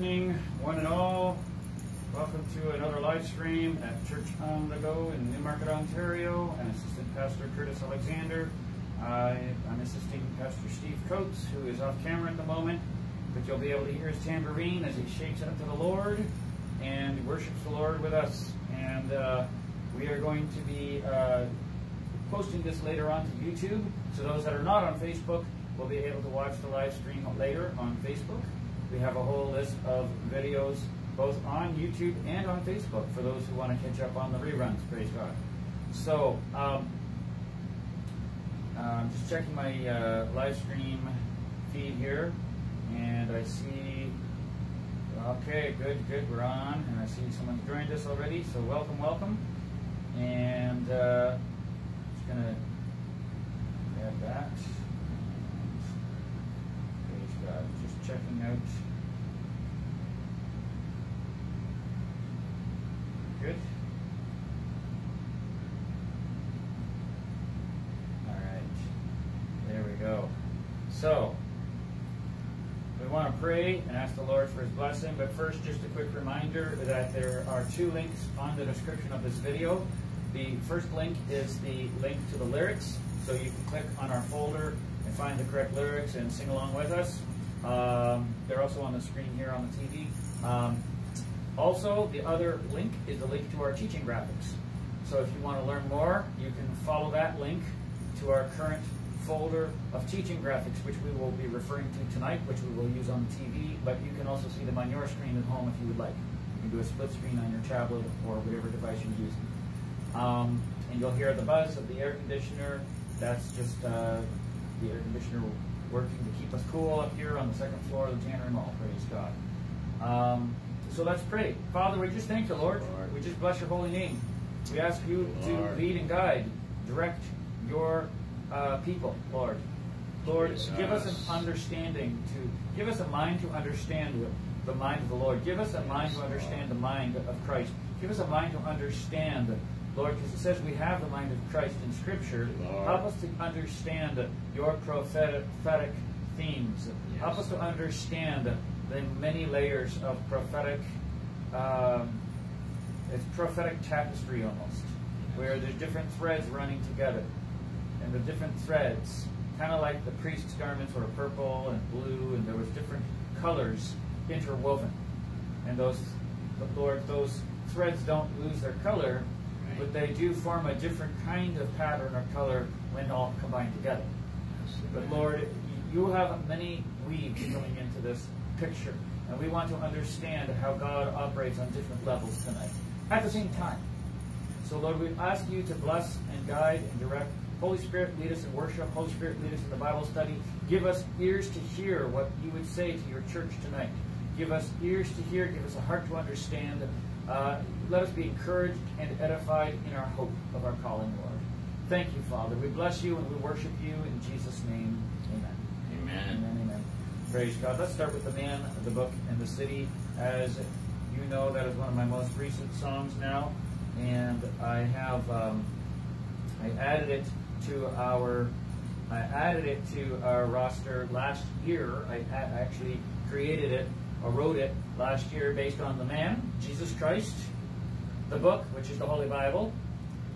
evening, one and all. Welcome to another live stream at Church on the Go in Newmarket, Ontario. And Assistant Pastor Curtis Alexander. I, I'm assisting Pastor Steve Coates, who is off camera at the moment, but you'll be able to hear his tambourine as he shakes up to the Lord and worships the Lord with us. And uh, we are going to be uh, posting this later on to YouTube, so those that are not on Facebook will be able to watch the live stream later on Facebook. We have a whole list of videos both on YouTube and on Facebook for those who want to catch up on the reruns. Praise God. So, um, I'm just checking my uh, live stream feed here, and I see. Okay, good, good. We're on, and I see someone joined us already. So welcome, welcome, and uh, just gonna add that. Praise God. Just checking out. Good. All right. There we go. So, we want to pray and ask the Lord for His blessing, but first, just a quick reminder that there are two links on the description of this video. The first link is the link to the lyrics, so you can click on our folder and find the correct lyrics and sing along with us. Um, they're also on the screen here on the TV. Um, also, the other link is the link to our teaching graphics. So if you want to learn more, you can follow that link to our current folder of teaching graphics, which we will be referring to tonight, which we will use on the TV, but you can also see them on your screen at home if you would like. You can do a split screen on your tablet or whatever device you're using. Um, and you'll hear the buzz of the air conditioner. That's just uh, the air conditioner working to keep us cool up here on the second floor of the Tannery Mall. Praise God. Um, so let's pray. Father, we just thank you, Lord. Lord. We just bless your holy name. We ask you to lead and guide, direct your uh, people, Lord. Lord, give us an understanding to give us a mind to understand the mind of the Lord. Give us a mind to understand the mind of Christ. Give us a mind to understand, Lord, because it says we have the mind of Christ in Scripture. Lord. Help us to understand your prophetic prophetic themes. Yes, Help us to understand the many layers of prophetic. Um, it's prophetic tapestry almost, where there's different threads running together, and the different threads, kind of like the priest's garments were purple and blue, and there was different colors interwoven, and those, Lord, those threads don't lose their color. But they do form a different kind of pattern or color when all combined together. But Lord, you have many weaves coming into this picture, and we want to understand how God operates on different levels tonight at the same time. So, Lord, we ask you to bless and guide and direct. Holy Spirit, lead us in worship. Holy Spirit, lead us in the Bible study. Give us ears to hear what you would say to your church tonight. Give us ears to hear. Give us a heart to understand. Uh, let us be encouraged and edified in our hope of our calling, Lord. Thank you, Father. We bless you and we worship you in Jesus' name. Amen. Amen. Amen, amen. Praise God. Let's start with the man, the book, and the city. As you know, that is one of my most recent songs now, and I have um, I added it to our I added it to our roster last year. I actually created it wrote it last year based on the man, Jesus Christ, the book, which is the Holy Bible,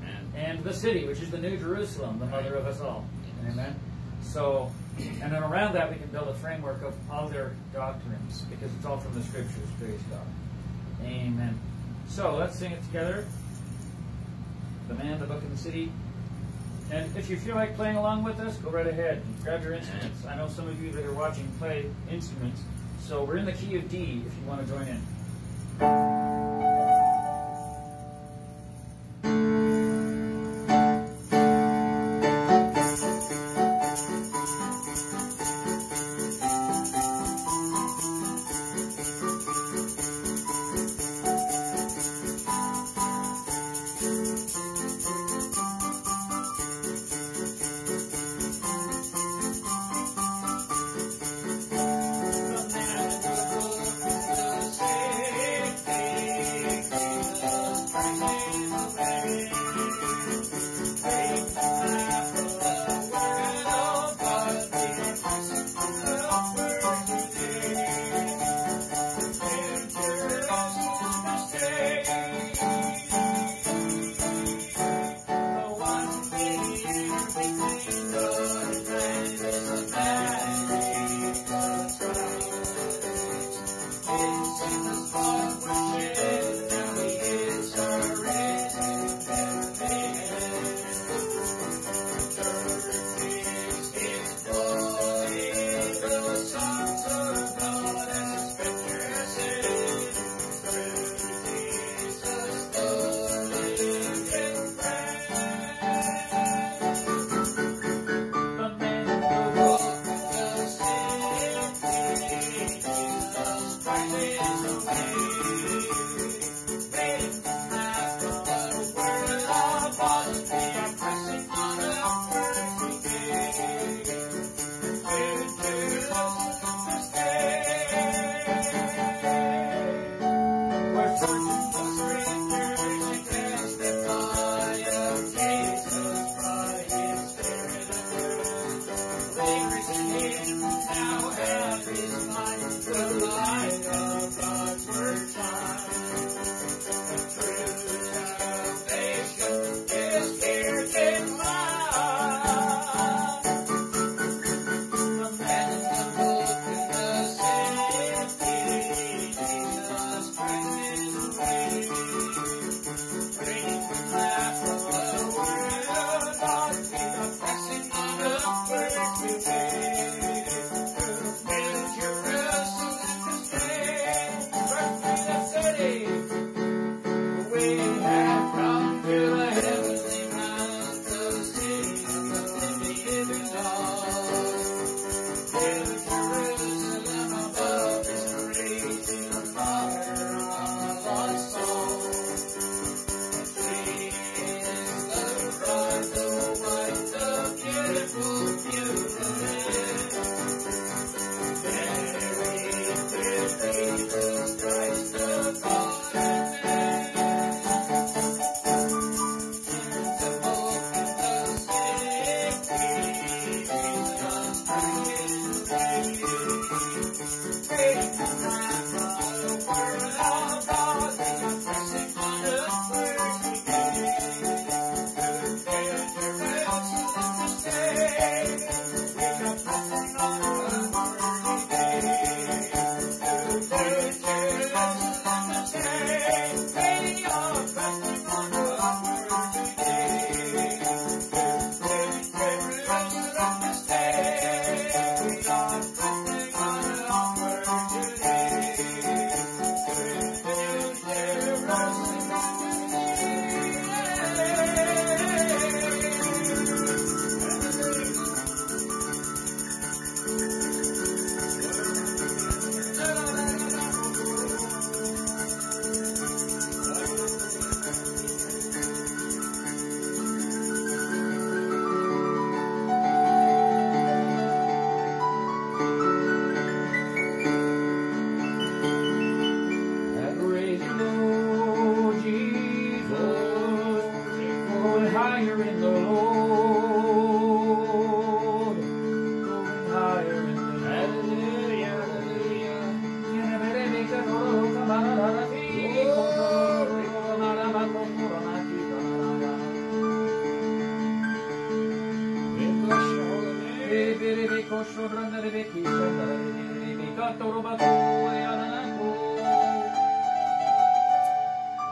Amen. and the city, which is the New Jerusalem, the mother of us all. Amen. So, and then around that we can build a framework of other doctrines because it's all from the scriptures. Praise God. Amen. So let's sing it together. The man, the book, and the city. And if you feel like playing along with us, go right ahead. Grab your instruments. I know some of you that are watching play instruments. So we're in the key of D if you want to join in.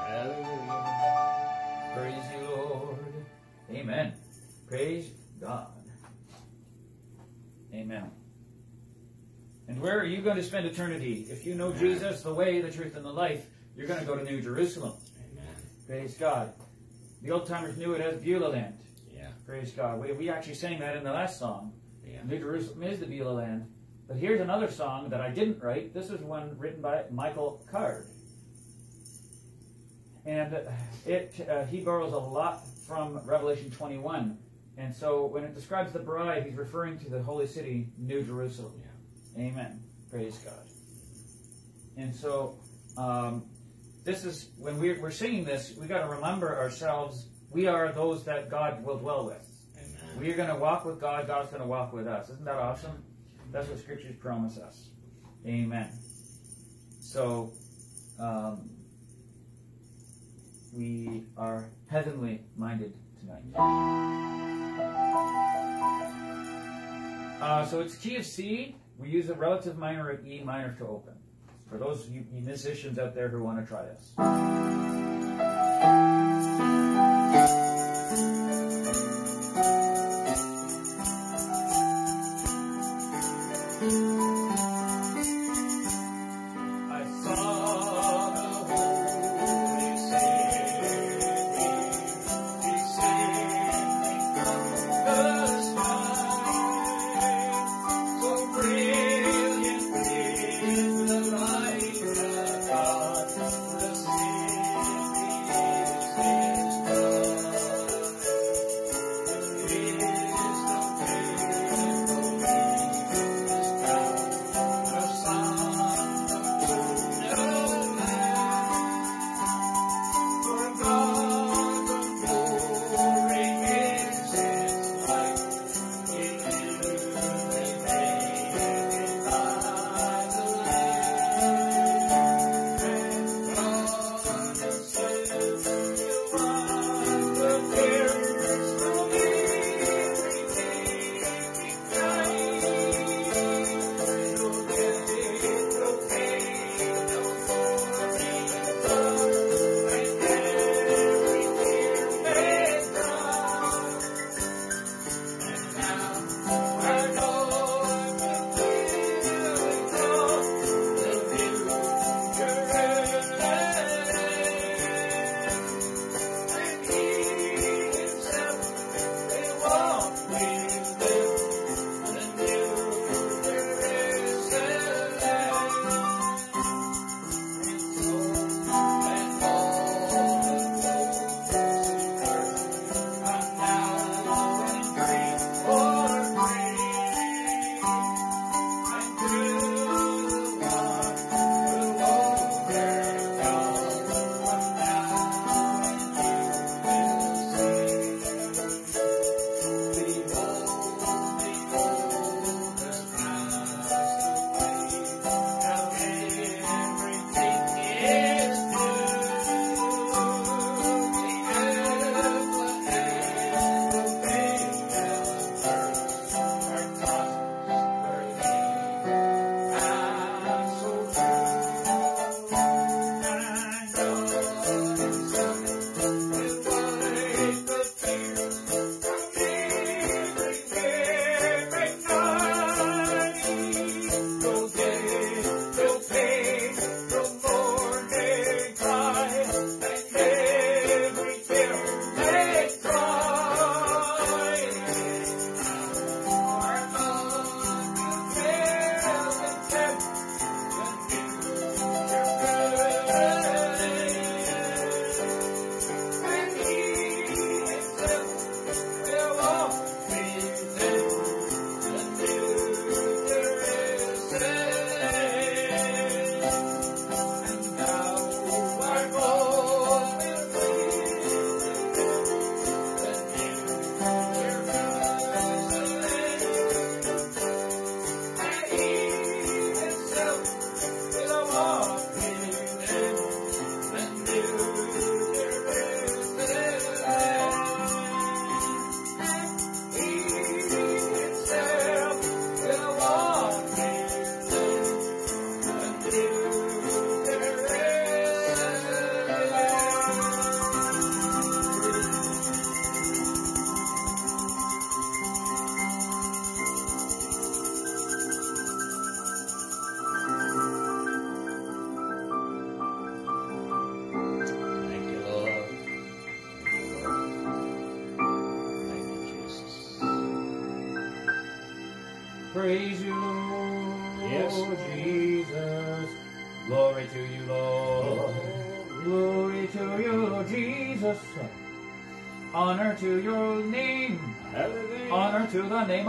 Hallelujah. Praise you, Lord. Amen. Praise God. Amen. And where are you going to spend eternity? If you know Jesus, the way, the truth, and the life, you're going to go to New Jerusalem. Amen. Praise God. The old timers knew it as Beulah land. Yeah. Praise God. We, we actually sang that in the last song. Yeah. New Jerusalem is the Beulah land. But here's another song that I didn't write. This is one written by Michael Card. And it uh, he borrows a lot from Revelation 21. And so when it describes the bride, he's referring to the holy city, New Jerusalem. Yeah. Amen. Praise God. And so, um, this is when we're, we're singing this, we got to remember ourselves. We are those that God will dwell with. Amen. We're going to walk with God. God's going to walk with us. Isn't that awesome? That's what scriptures promise us. Amen. So, um, we are heavenly minded tonight. Uh, so it's key of C. We use a relative minor of E minor to open. For those you, you musicians out there who want to try this.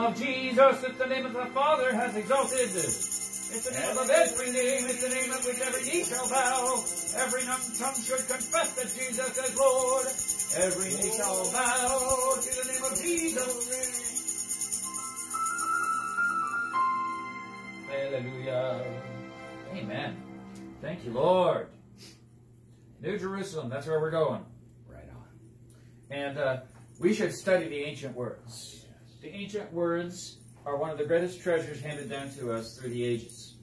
Of Jesus. It's the name of the Father has exalted. It's the name of every name. It's the name of which every knee shall bow. Every tongue should confess that Jesus is Lord. Every knee shall bow to the name of Jesus. Hallelujah. Amen. Thank you, Lord. New Jerusalem, that's where we're going. Right on. And uh, we should study the ancient words. The ancient words are one of the greatest treasures handed down to us through the ages.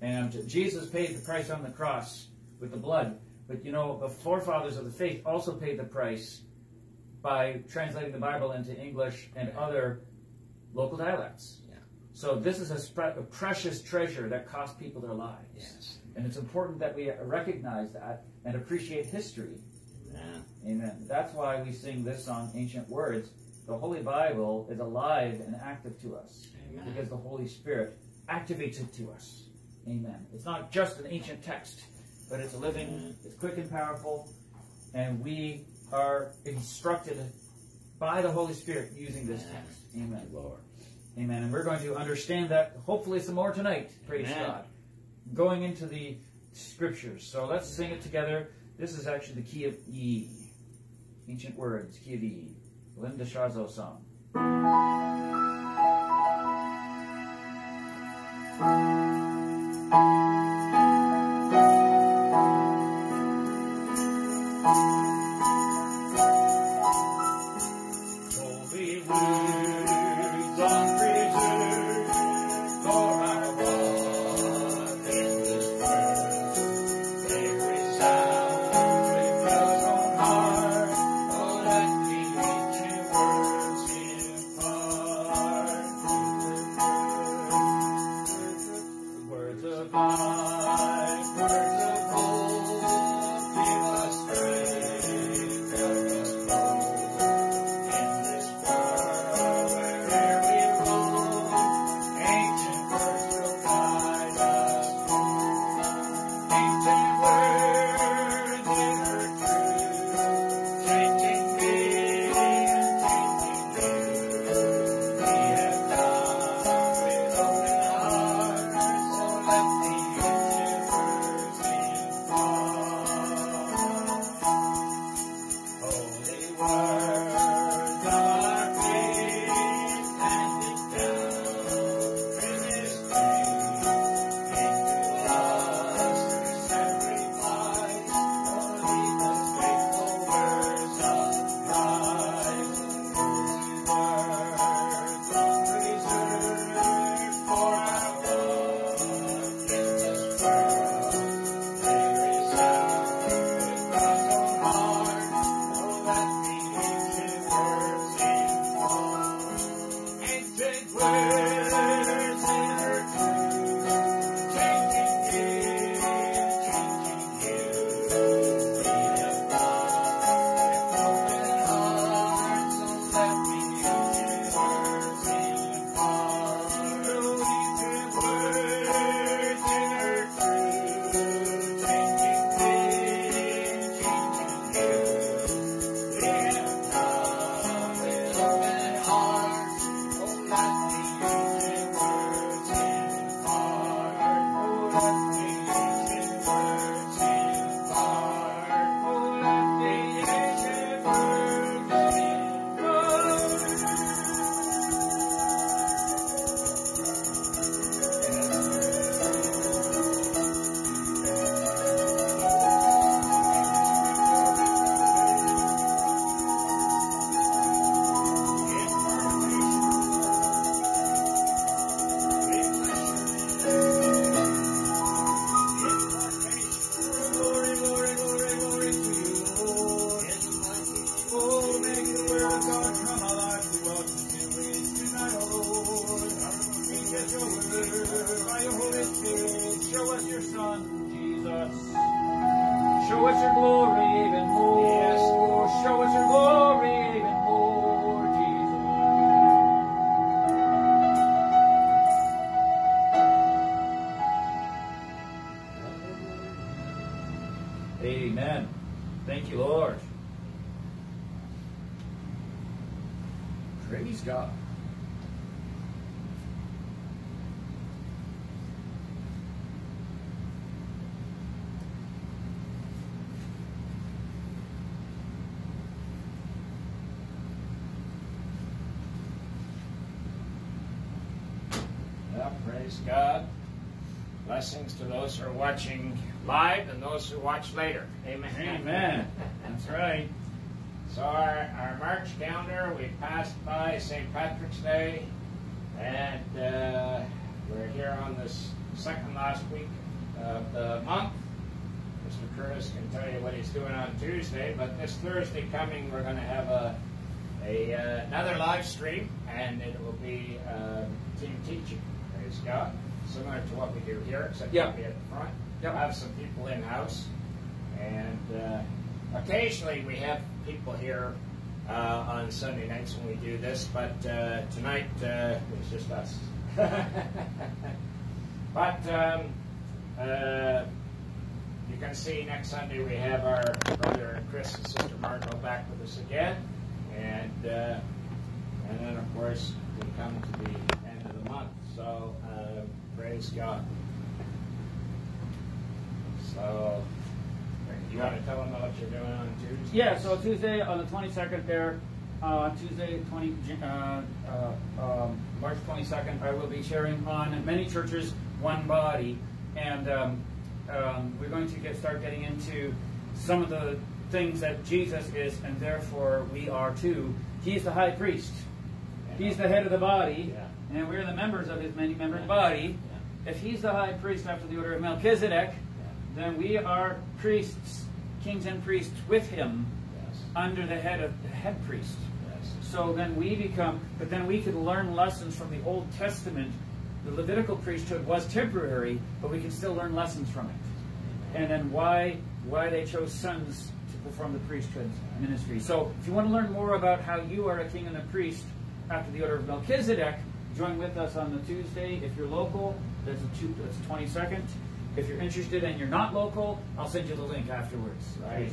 And Jesus paid the price on the cross with the blood. But you know, the forefathers of the faith also paid the price by translating the Bible into English and other local dialects. Yeah. So this is a, a precious treasure that cost people their lives. Yes. And it's important that we recognize that and appreciate history. Yeah. Amen. That's why we sing this song, Ancient Words. The Holy Bible is alive and active to us Amen. because the Holy Spirit activates it to us. Amen. It's not just an ancient text, but it's a living, it's quick and powerful, and we are instructed by the Holy Spirit using this text. Amen. Lord. Amen. And we're going to understand that hopefully some more tonight. Praise Amen. God. Going into the scriptures. So let's sing it together. This is actually the key of E. Ancient words, key of E. Lynn DeShazo song. Holy praise God. Blessings to those who are watching live and those who watch later. Amen. Amen. That's right. So our, our March calendar, we passed by St. Patrick's Day, and uh, we're here on this second last week of the month. Mr. Curtis can tell you what he's doing on Tuesday, but this Thursday coming, we're going to have a, a uh, another live stream, and it will be uh, team teaching. God, similar to what we do here, except we'll be at the front. Yep. We'll have some people in house, and uh, occasionally we have people here uh, on Sunday nights when we do this, but uh, tonight uh, it's just us. but um, uh, you can see next Sunday we have our brother Chris and sister Margot back with us again, and uh, and then of course we come to the end of the month. So uh, praise God. So you want to tell them what you're doing on Tuesday? Yeah, so Tuesday on the 22nd there, uh, Tuesday 20, uh, uh, um, March 22nd, I will be sharing on many churches, one body, and um, um, we're going to get start getting into some of the things that Jesus is, and therefore we are too. He's the high priest. He's the head of the body, Yeah. And we're the members of his many membered body. If he's the high priest after the order of Melchizedek, then we are priests, kings and priests with him Yes. under the head of the head priest. Yes. So then we become, but then we could learn lessons from the Old Testament. The Levitical priesthood was temporary, but we can still learn lessons from it. And then why why they chose sons to perform the priesthood ministry. So if you want to learn more about how you are a king and a priest after the order of Melchizedek, join with us on the Tuesday. If you're local, that's a two, that's 22nd. If you're interested and you're not local, I'll send you the link afterwards. Right.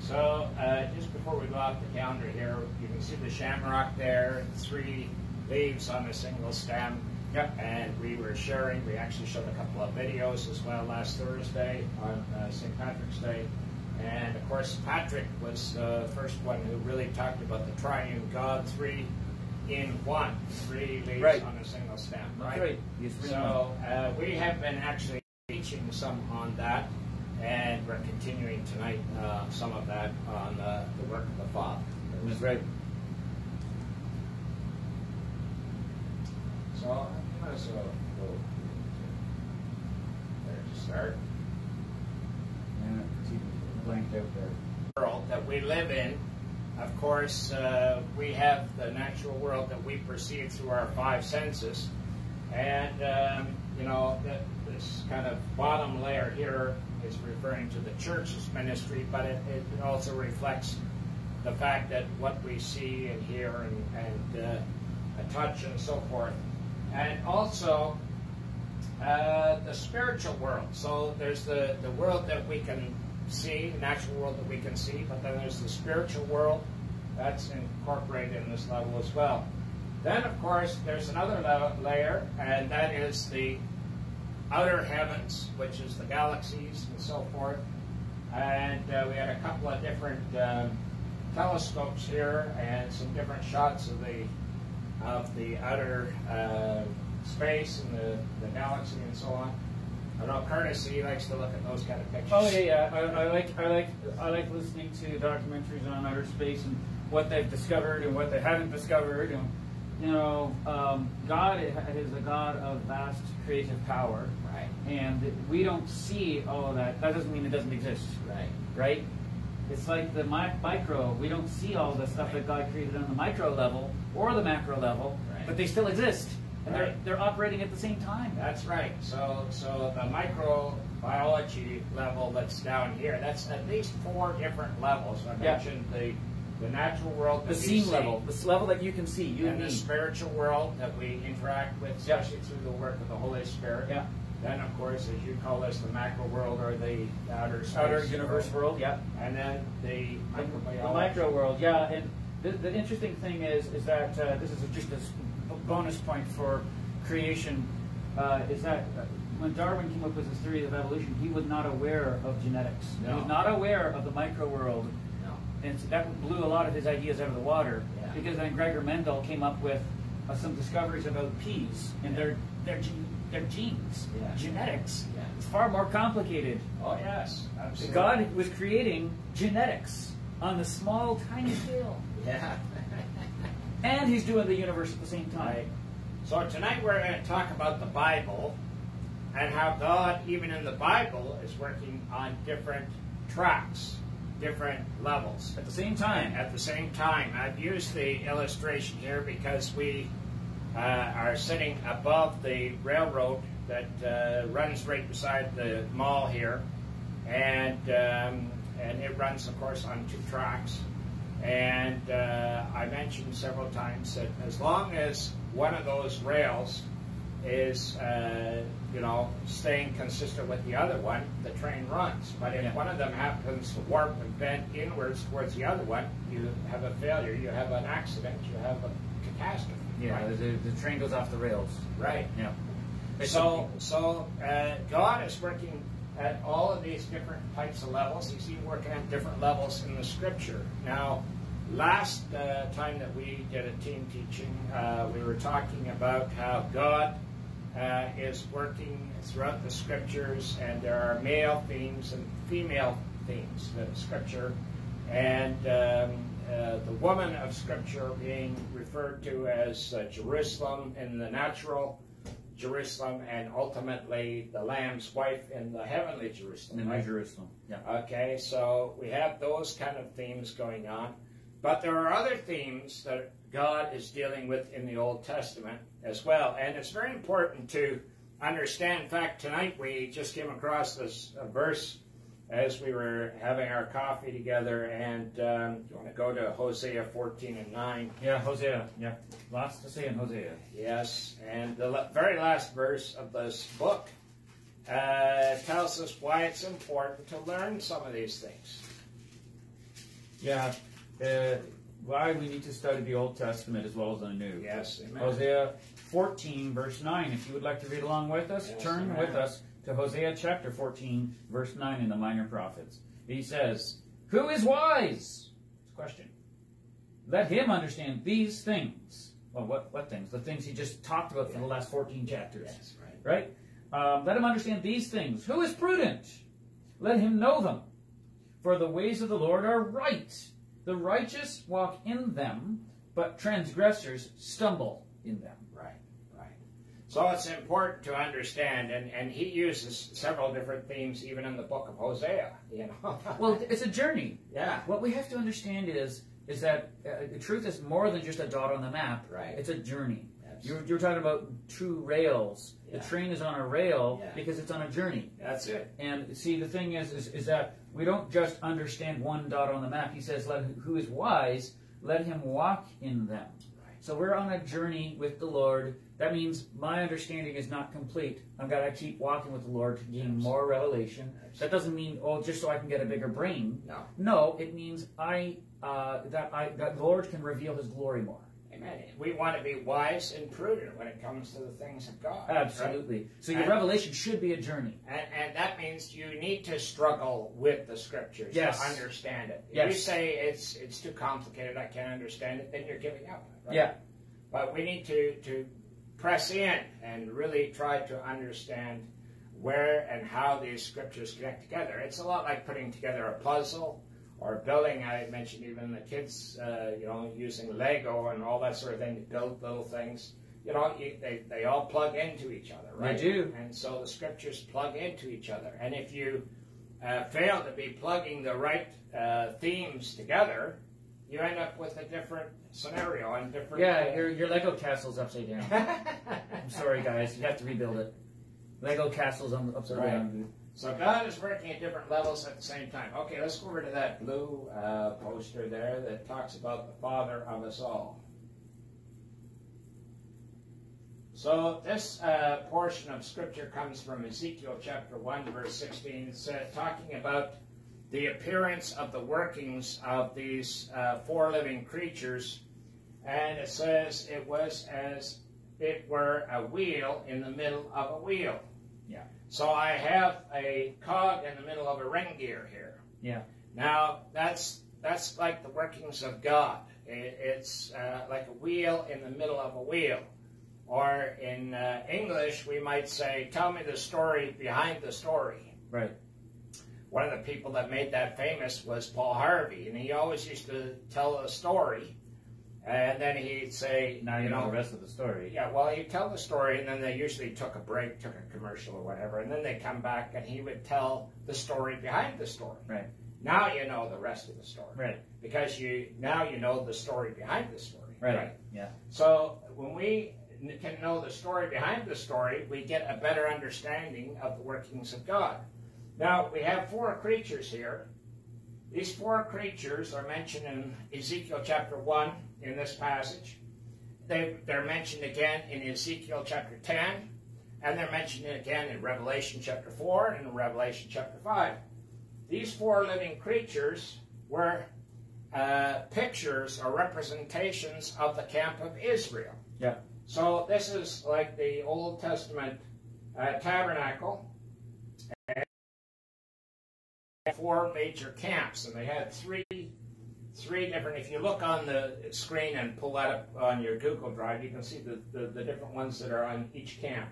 So, uh, just before we go off the calendar here, you can see the shamrock there, three leaves on a single stem. Yep. And we were sharing, we actually showed a couple of videos as well last Thursday on uh, St. Patrick's Day. And of course, Patrick was the first one who really talked about the triune God, three in one, three leaves Right. on a single stem. Right. In So, uh, we have been actually teaching some on that, and we're continuing tonight uh, some of that on uh, the work of the Father. That's right. So I might as well go there to start. Yeah, blanked out there. World that we live in, of course, uh, we have the natural world that we perceive through our five senses, and um, you know that this kind of bottom layer here is referring to the church's ministry, but it, it also reflects the fact that what we see and hear and, and uh, touch and so forth, and also uh, the spiritual world. So there's the, the world that we can see, the natural world that we can see, but then there's the spiritual world that's incorporated in this level as well. Then, of course, there's another layer, and that is the outer heavens, which is the galaxies and so forth. And uh, we had a couple of different um, telescopes here and some different shots of the of the outer uh, space and the, the galaxy and so on. I know Curtis, he likes to look at those kind of pictures. Oh yeah, yeah. I, I like I like I like listening to documentaries on outer space and what they've discovered and what they haven't discovered. And you know, um, God is a God of vast creative power, Right, and we don't see all of that. That doesn't mean it doesn't exist, right, right? It's like the mi- micro. We don't see all the stuff that God created on the micro level or the macro level, Right. but they still exist, and they're they're operating at the same time. That's right. So, so the microbiology level that's down here, that's at least four different levels. I Yeah. mentioned the, the natural world The scene level, the level that you can see, you and and the me. spiritual world that we interact with, Yeah. through the work of the Holy Spirit. Yeah. Then, of course, as you call this, the macro world or the outer space Outer universe world, yeah. And then the The micro world, yeah. And the, the interesting thing is, is that uh, this is just a s- bonus point for creation. Uh, is that uh, when Darwin came up with his theory of evolution, he was not aware of genetics. He was not aware of the micro world, No. and so that blew a lot of his ideas out of the water. Yeah. Because then Gregor Mendel came up with uh, some discoveries about peas and their their ge- their genes, Yeah. genetics. Yeah. It's far more complicated. Oh, yes. Absolutely. God was creating genetics on the small, tiny scale. Yeah. And he's doing the universe at the same time. Right. So tonight we're going to talk about the Bible and how God, even in the Bible, is working on different tracks, different levels. At the same time. At the same time, I've used the illustration here because we uh, are sitting above the railroad that uh, runs right beside the mall here, and um, and it runs, of course, on two tracks. And uh, I mentioned several times that as long as one of those rails is, uh, you know, staying consistent with the other one, the train runs. But if Yeah. one of them happens to warp and bend inwards towards the other one, you have a failure, you have an accident, you have a catastrophe. Yeah, right? the, the train goes off the rails. Right. Yeah. So, so uh, God is working at all of these different types of levels. He's even working at different levels in the Scripture. Now, last uh, time that we did a team teaching, uh, we were talking about how God uh, is working throughout the Scriptures, and there are male themes and female themes in the Scripture, and um, uh, the woman of Scripture being referred to as uh, Jerusalem in the natural Jerusalem, and ultimately the Lamb's wife in the heavenly Jerusalem. In New right? Jerusalem. Yeah. Okay, so we have those kind of themes going on. But there are other themes that God is dealing with in the Old Testament as well. And it's very important to understand. In fact, tonight we just came across this uh, verse as we were having our coffee together. And um, you want to go to Hosea 14 and 9? Yeah, Hosea. Yeah. Lots to say in Hosea. Yes, and the very last verse of this book uh, tells us why it's important to learn some of these things. Yeah. Uh, why we need to study the Old Testament as well as the New. Yes, amen. Hosea 14, verse 9. If you would like to read along with us, Yes, turn amen. with us to Hosea chapter 14, verse 9 in the Minor Prophets. He says, Who is wise? It's a question. Let him understand these things. Well, what, what things? The things he just talked about for the last 14 chapters. Yes, right. Right? Um, let him understand these things. Who is prudent? Let him know them. For the ways of the Lord are right. The righteous walk in them, but transgressors stumble in them. Right, right. So it's important to understand, and, and he uses several different themes even in the book of Hosea. You know. Well, it's a journey. yeah. What we have to understand is is that uh, the truth is more than just a dot on the map. Right. It's a journey. You're, you're talking about true rails. Yeah. The train is on a rail Yeah. because it's on a journey. that's it. And see, the thing is, is, is that we don't just understand one dot on the map. He says, "Let who is wise, let him walk in them." Right. So we're on a journey with the Lord. That means my understanding is not complete. I've got to keep walking with the Lord to gain more revelation. That doesn't mean oh, just so I can get a bigger brain. No. No, it means I uh, that I that the Lord can reveal His glory more. Amen. We want to be wise and prudent when it comes to the things of God. right? Absolutely. So your And- revelation should be a journey. And, and that means you need to struggle with the scriptures Yes. to understand it. If Yes. you say it's it's too complicated, I can't understand it, then you're giving up. right? Yeah. But we need to, to press in and really try to understand where and how these scriptures connect together. It's a lot like putting together a puzzle or building. I mentioned even the kids, uh, you know, using Lego and all that sort of thing to build little things. You know, you, they, they all plug into each other, They right? do. And so the scriptures plug into each other. And if you uh, fail to be plugging the right uh, themes together, you end up with a different scenario and different. Yeah, your your Lego castle's upside down. I'm sorry, guys. You have to rebuild it. Lego castle's on upside Right. down. So God is working at different levels at the same time. Okay, let's go over to that blue uh, poster there that talks about the Father of us all. So this uh, portion of scripture comes from Ezekiel chapter 1, verse 16. It's uh, talking about the appearance of the workings of these uh, four living creatures. And it says it was as it were a wheel in the middle of a wheel. So I have a cog in the middle of a ring gear here. Yeah. Now that's that's like the workings of God. It, it's uh, like a wheel in the middle of a wheel. Or in uh, English, we might say, "Tell me the story behind the story." Right. One of the people that made that famous was Paul Harvey, and he always used to tell a story, and then he'd say, Now you know the rest of the story. yeah, well, he'd tell the story, and then they usually took a break, took a commercial or whatever, and then they come back, and he would tell the story behind the story. Right. Now you know the rest of the story, Right. because you now you know the story behind the story. Right. Yeah. So when we can know the story behind the story, we get a better understanding of the workings of God. Now we have four creatures here. These four creatures are mentioned in Ezekiel chapter 1 in this passage. They, they're mentioned again in Ezekiel chapter 10, and they're mentioned again in Revelation chapter 4 and in Revelation chapter 5. These four living creatures were uh, pictures or representations of the camp of Israel. Yeah. So this is like the Old Testament uh, tabernacle. And four major camps, and they had three, three different. If you look on the screen and pull that up on your Google Drive, you can see the, the, the different ones that are on each camp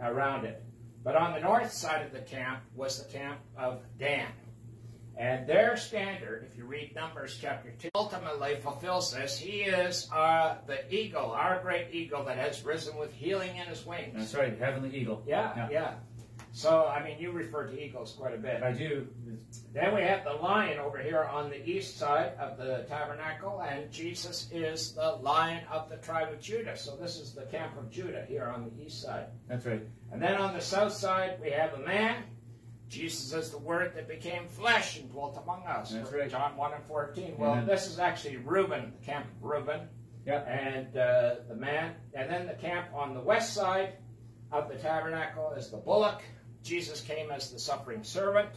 around it. But on the north side of the camp was the camp of Dan. And their standard, if you read Numbers chapter 2, ultimately fulfills this. He is uh, the eagle, our great eagle that has risen with healing in his wings. That's right. Heavenly Eagle. Yeah, yeah, So, I mean, you refer to eagles quite a bit. I do. Then we have the lion over here on the east side of the tabernacle, and Jesus is the lion of the tribe of Judah. So this is the camp of Judah here on the east side. That's right. And then on the south side, we have a man. Jesus is the Word that became flesh and dwelt among us. That's right. John 1 and 14. Well, Amen. this is actually Reuben, the camp of Reuben, Yeah. and uh, the man. And then the camp on the west side of the tabernacle is the bullock. Jesus came as the suffering servant.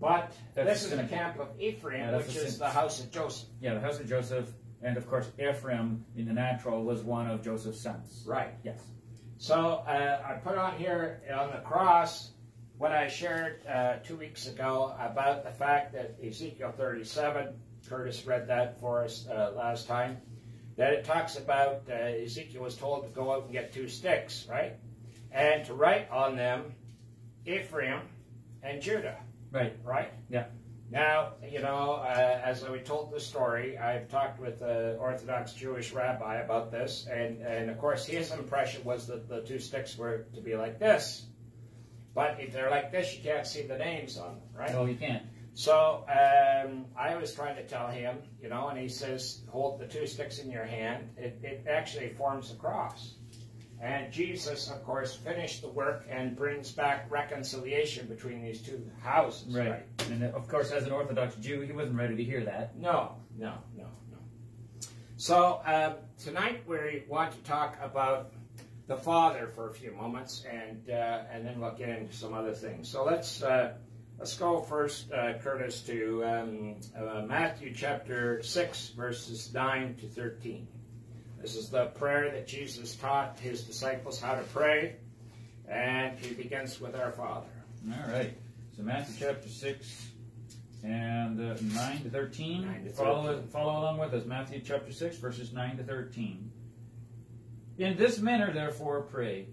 But That's this is the camp of Ephraim, Yeah, which is the house of Joseph. Yeah. The house of Joseph, and of course Ephraim in the natural was one of Joseph's sons. Right. Yes. So uh, I put on here on the cross what I shared uh, two weeks ago about the fact that Ezekiel 37, Curtis read that for us uh, last time, that it talks about uh, Ezekiel was told to go out and get two sticks, right? And to write on them Ephraim and Judah, Right. right? Yeah. Now, you know, uh, as we told the story, I've talked with an Orthodox Jewish rabbi about this, and, and of course his impression was that the two sticks were to be like this. But if they're like this, you can't see the names on them, right? No, you can't. So um, I was trying to tell him, you know, and he says, hold the two sticks in your hand. It, it actually forms a cross. And Jesus, of course, finished the work and brings back reconciliation between these two houses. Right. And uh, of course, as an Orthodox Jew, he wasn't ready to hear that. No, no, no, no. So um, tonight we want to talk about the Father for a few moments, and uh, and then we'll get into some other things. So let's uh, let's go first, uh, Curtis, to um, uh, Matthew chapter six, verses nine to thirteen. This is the prayer that Jesus taught his disciples how to pray, and he begins with our Father. All right. So Matthew chapter 6 and uh, 9 to 13. 9 to Follow, 13. follow along with us. Matthew chapter 6, verses 9 to 13. In this manner, therefore, pray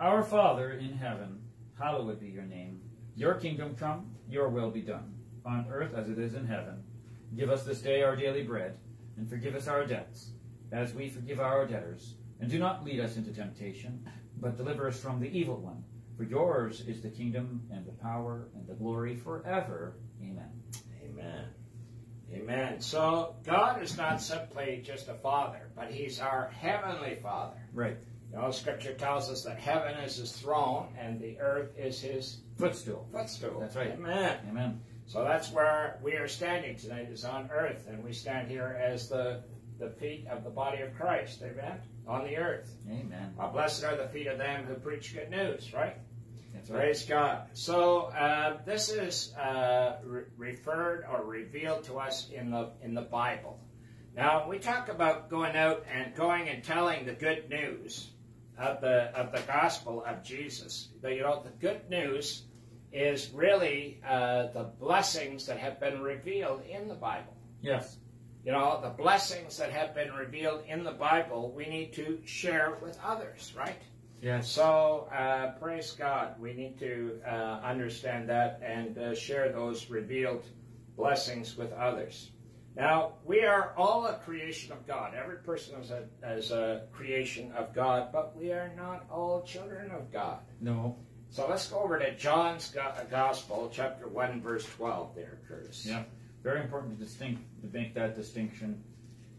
Our Father in heaven, hallowed be your name. Your kingdom come, your will be done, on earth as it is in heaven. Give us this day our daily bread, and forgive us our debts, as we forgive our debtors. And do not lead us into temptation, but deliver us from the evil one. For yours is the kingdom and the power and the glory forever. Amen. Amen. Amen. So God is not simply just a father, but He's our heavenly Father. Right. You know, Scripture tells us that heaven is His throne and the earth is His Footstool. footstool. That's right. Amen. Amen. So that's where we are standing tonight, is on earth, and we stand here as the the feet of the body of Christ. Amen. On the earth. Amen. Uh, blessed are the feet of them who preach good news. Right. That's right. Praise God. So uh, this is uh, re- referred or revealed to us in the in the Bible. Now we talk about going out and going and telling the good news of the of the gospel of Jesus. But, you know, the good news is really uh, the blessings that have been revealed in the Bible. Yes. You know, the blessings that have been revealed in the Bible, we need to share with others, right? Yes. So, uh, praise God. We need to uh, understand that and uh, share those revealed blessings with others. Now, we are all a creation of God. Every person is a, is a creation of God, but we are not all children of God. No. So let's go over to John's Gospel, chapter 1, verse 12 there, Curtis. Yeah. Very important to distinct to make that distinction.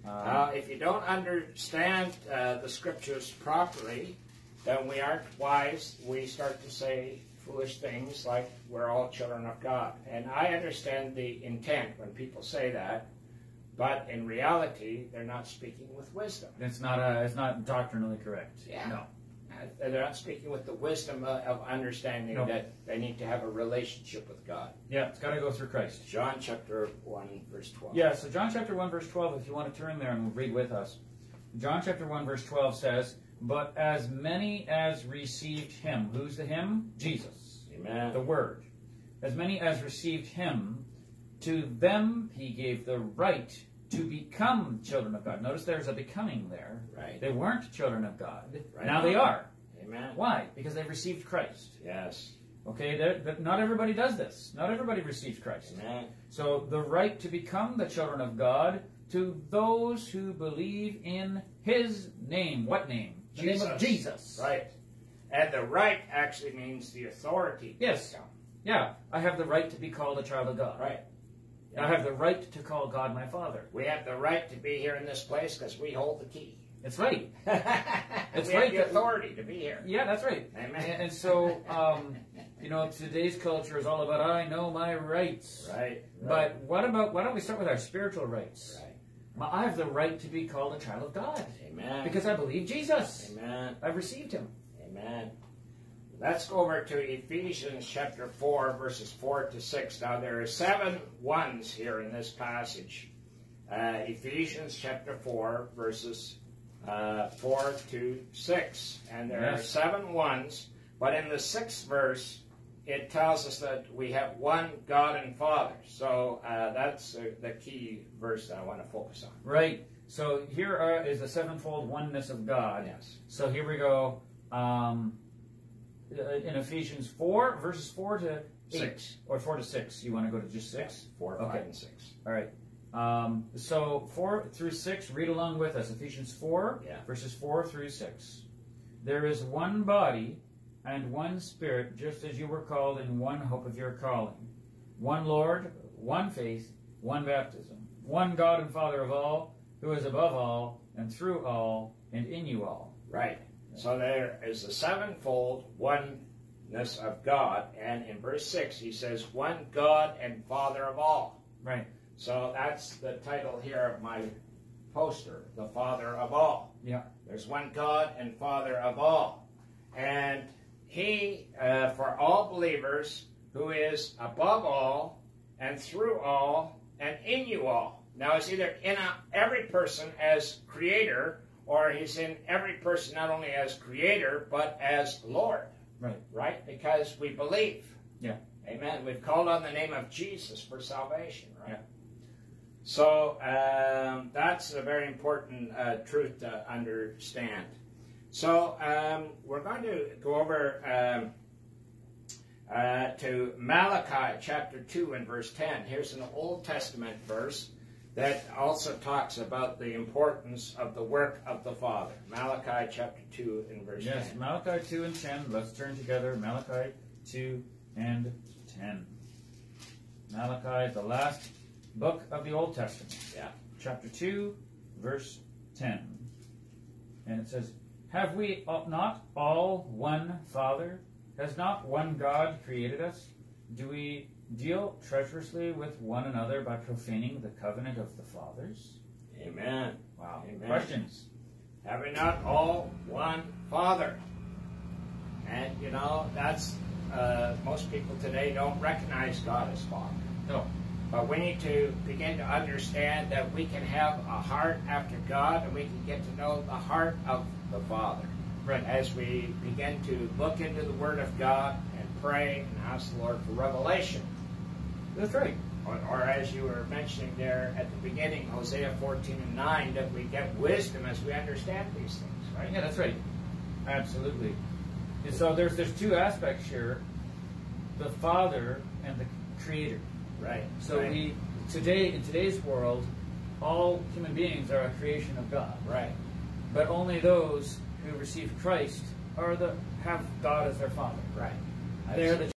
Uh, Uh, if you don't understand uh, the scriptures properly, then we aren't wise. We start to say foolish things like we're all children of God. And I understand the intent when people say that, but in reality, they're not speaking with wisdom. it's not a, it's not doctrinally correct. Yeah. No. They're not speaking with the wisdom of understanding No. that they need to have a relationship with God. Yeah, it's got to go through Christ. John chapter 1, verse 12. Yeah, so John chapter 1, verse 12, if you want to turn there and read with us. John chapter 1, verse 12 says, But as many as received him, who's the him? Jesus, Amen. the Word. As many as received him, to them he gave the right to become children of God. Notice there's a becoming there. Right. They weren't children of God. Right. Now they are. Amen. Why? Because they've received Christ. Yes. Okay, they're- but not everybody does this. Not everybody receives Christ. Amen. So the right to become the children of God to those who believe in His name. What name? The name of Jesus. Right. And the right actually means the authority. Yes. Yeah, I have the right to be called a child of God. Right. I have the right to call God my Father. We have the right to be here in this place because we hold the key. That's right. it's right have the authority to be here. Yeah, that's right. Amen. And, and so, um, you know, today's culture is all about I know my rights. Right. But what about why don't we start with our spiritual rights? Right. I have the right to be called a child of God Amen. because I believe Jesus. Amen. I've received Him. Amen. Let's go over to Ephesians chapter 4, verses 4 to 6. Now, there are seven ones here in this passage. Uh, Ephesians chapter 4, verses uh, 4 to 6. And there are seven ones, but in the sixth verse, it tells us that we have one God and Father. So uh, that's uh, the key verse that I want to focus on. Right. So here is the sevenfold oneness of God. Yes. So here we go. Um, in Ephesians 4, verses 4 to 8. Six. Or 4 to 6. You want to go to just 6? 4, Okay. 5, and 6. All right. Um, so 4 through 6, read along with us. Ephesians 4, Yeah. verses 4 through 6. There is one body and one spirit, just as you were called in one hope of your calling. One Lord, one faith, one baptism. One God and Father of all, who is above all, and through all, and in you all. Right. So there is the sevenfold oneness of God, and in verse 6 he says, One God and Father of all. Right. So that's the title here of my poster, The Father of All. Yeah. There's one God and Father of all. And He, uh, for all believers, who is above all, and through all, and in you all. Now, it's either in a, every person as creator, or He's in every person not only as creator, but as Lord, Right. right? Because we believe. Yeah. Amen. We've called on the name of Jesus for salvation, right? Yeah. So um, that's a very important uh, truth to understand. So um, we're going to go over um, uh, to Malachi chapter 2 and verse 10. Here's an Old Testament verse that also talks about the importance of the work of the Father. Malachi chapter 2 and verse Yes, 10. Malachi 2 and 10. Let's turn together. Malachi 2 and 10. Malachi is the last book of the Old Testament. Yeah. Chapter 2, verse 10. And it says, Have we not all one Father? Has not one God created us? Do we deal treacherously with one another by profaning the covenant of the fathers? Amen. Wow. Questions? Have we not all one Father? And you know, that's uh, most people today don't recognize God as Father. No. But we need to begin to understand that we can have a heart after God and we can get to know the heart of the Father. Right. As we begin to look into the Word of God and pray and ask the Lord for revelation. That's right. Or, or as you were mentioning there at the beginning, Hosea 14 and 9, that we get wisdom as we understand these things, right? Yeah, that's right. Absolutely. And so there's there's two aspects here: the Father and the Creator. Right. So right. we today in today's world, all human beings are a creation of God. Right. But only those who receive Christ are the have God as their Father. Right. They're the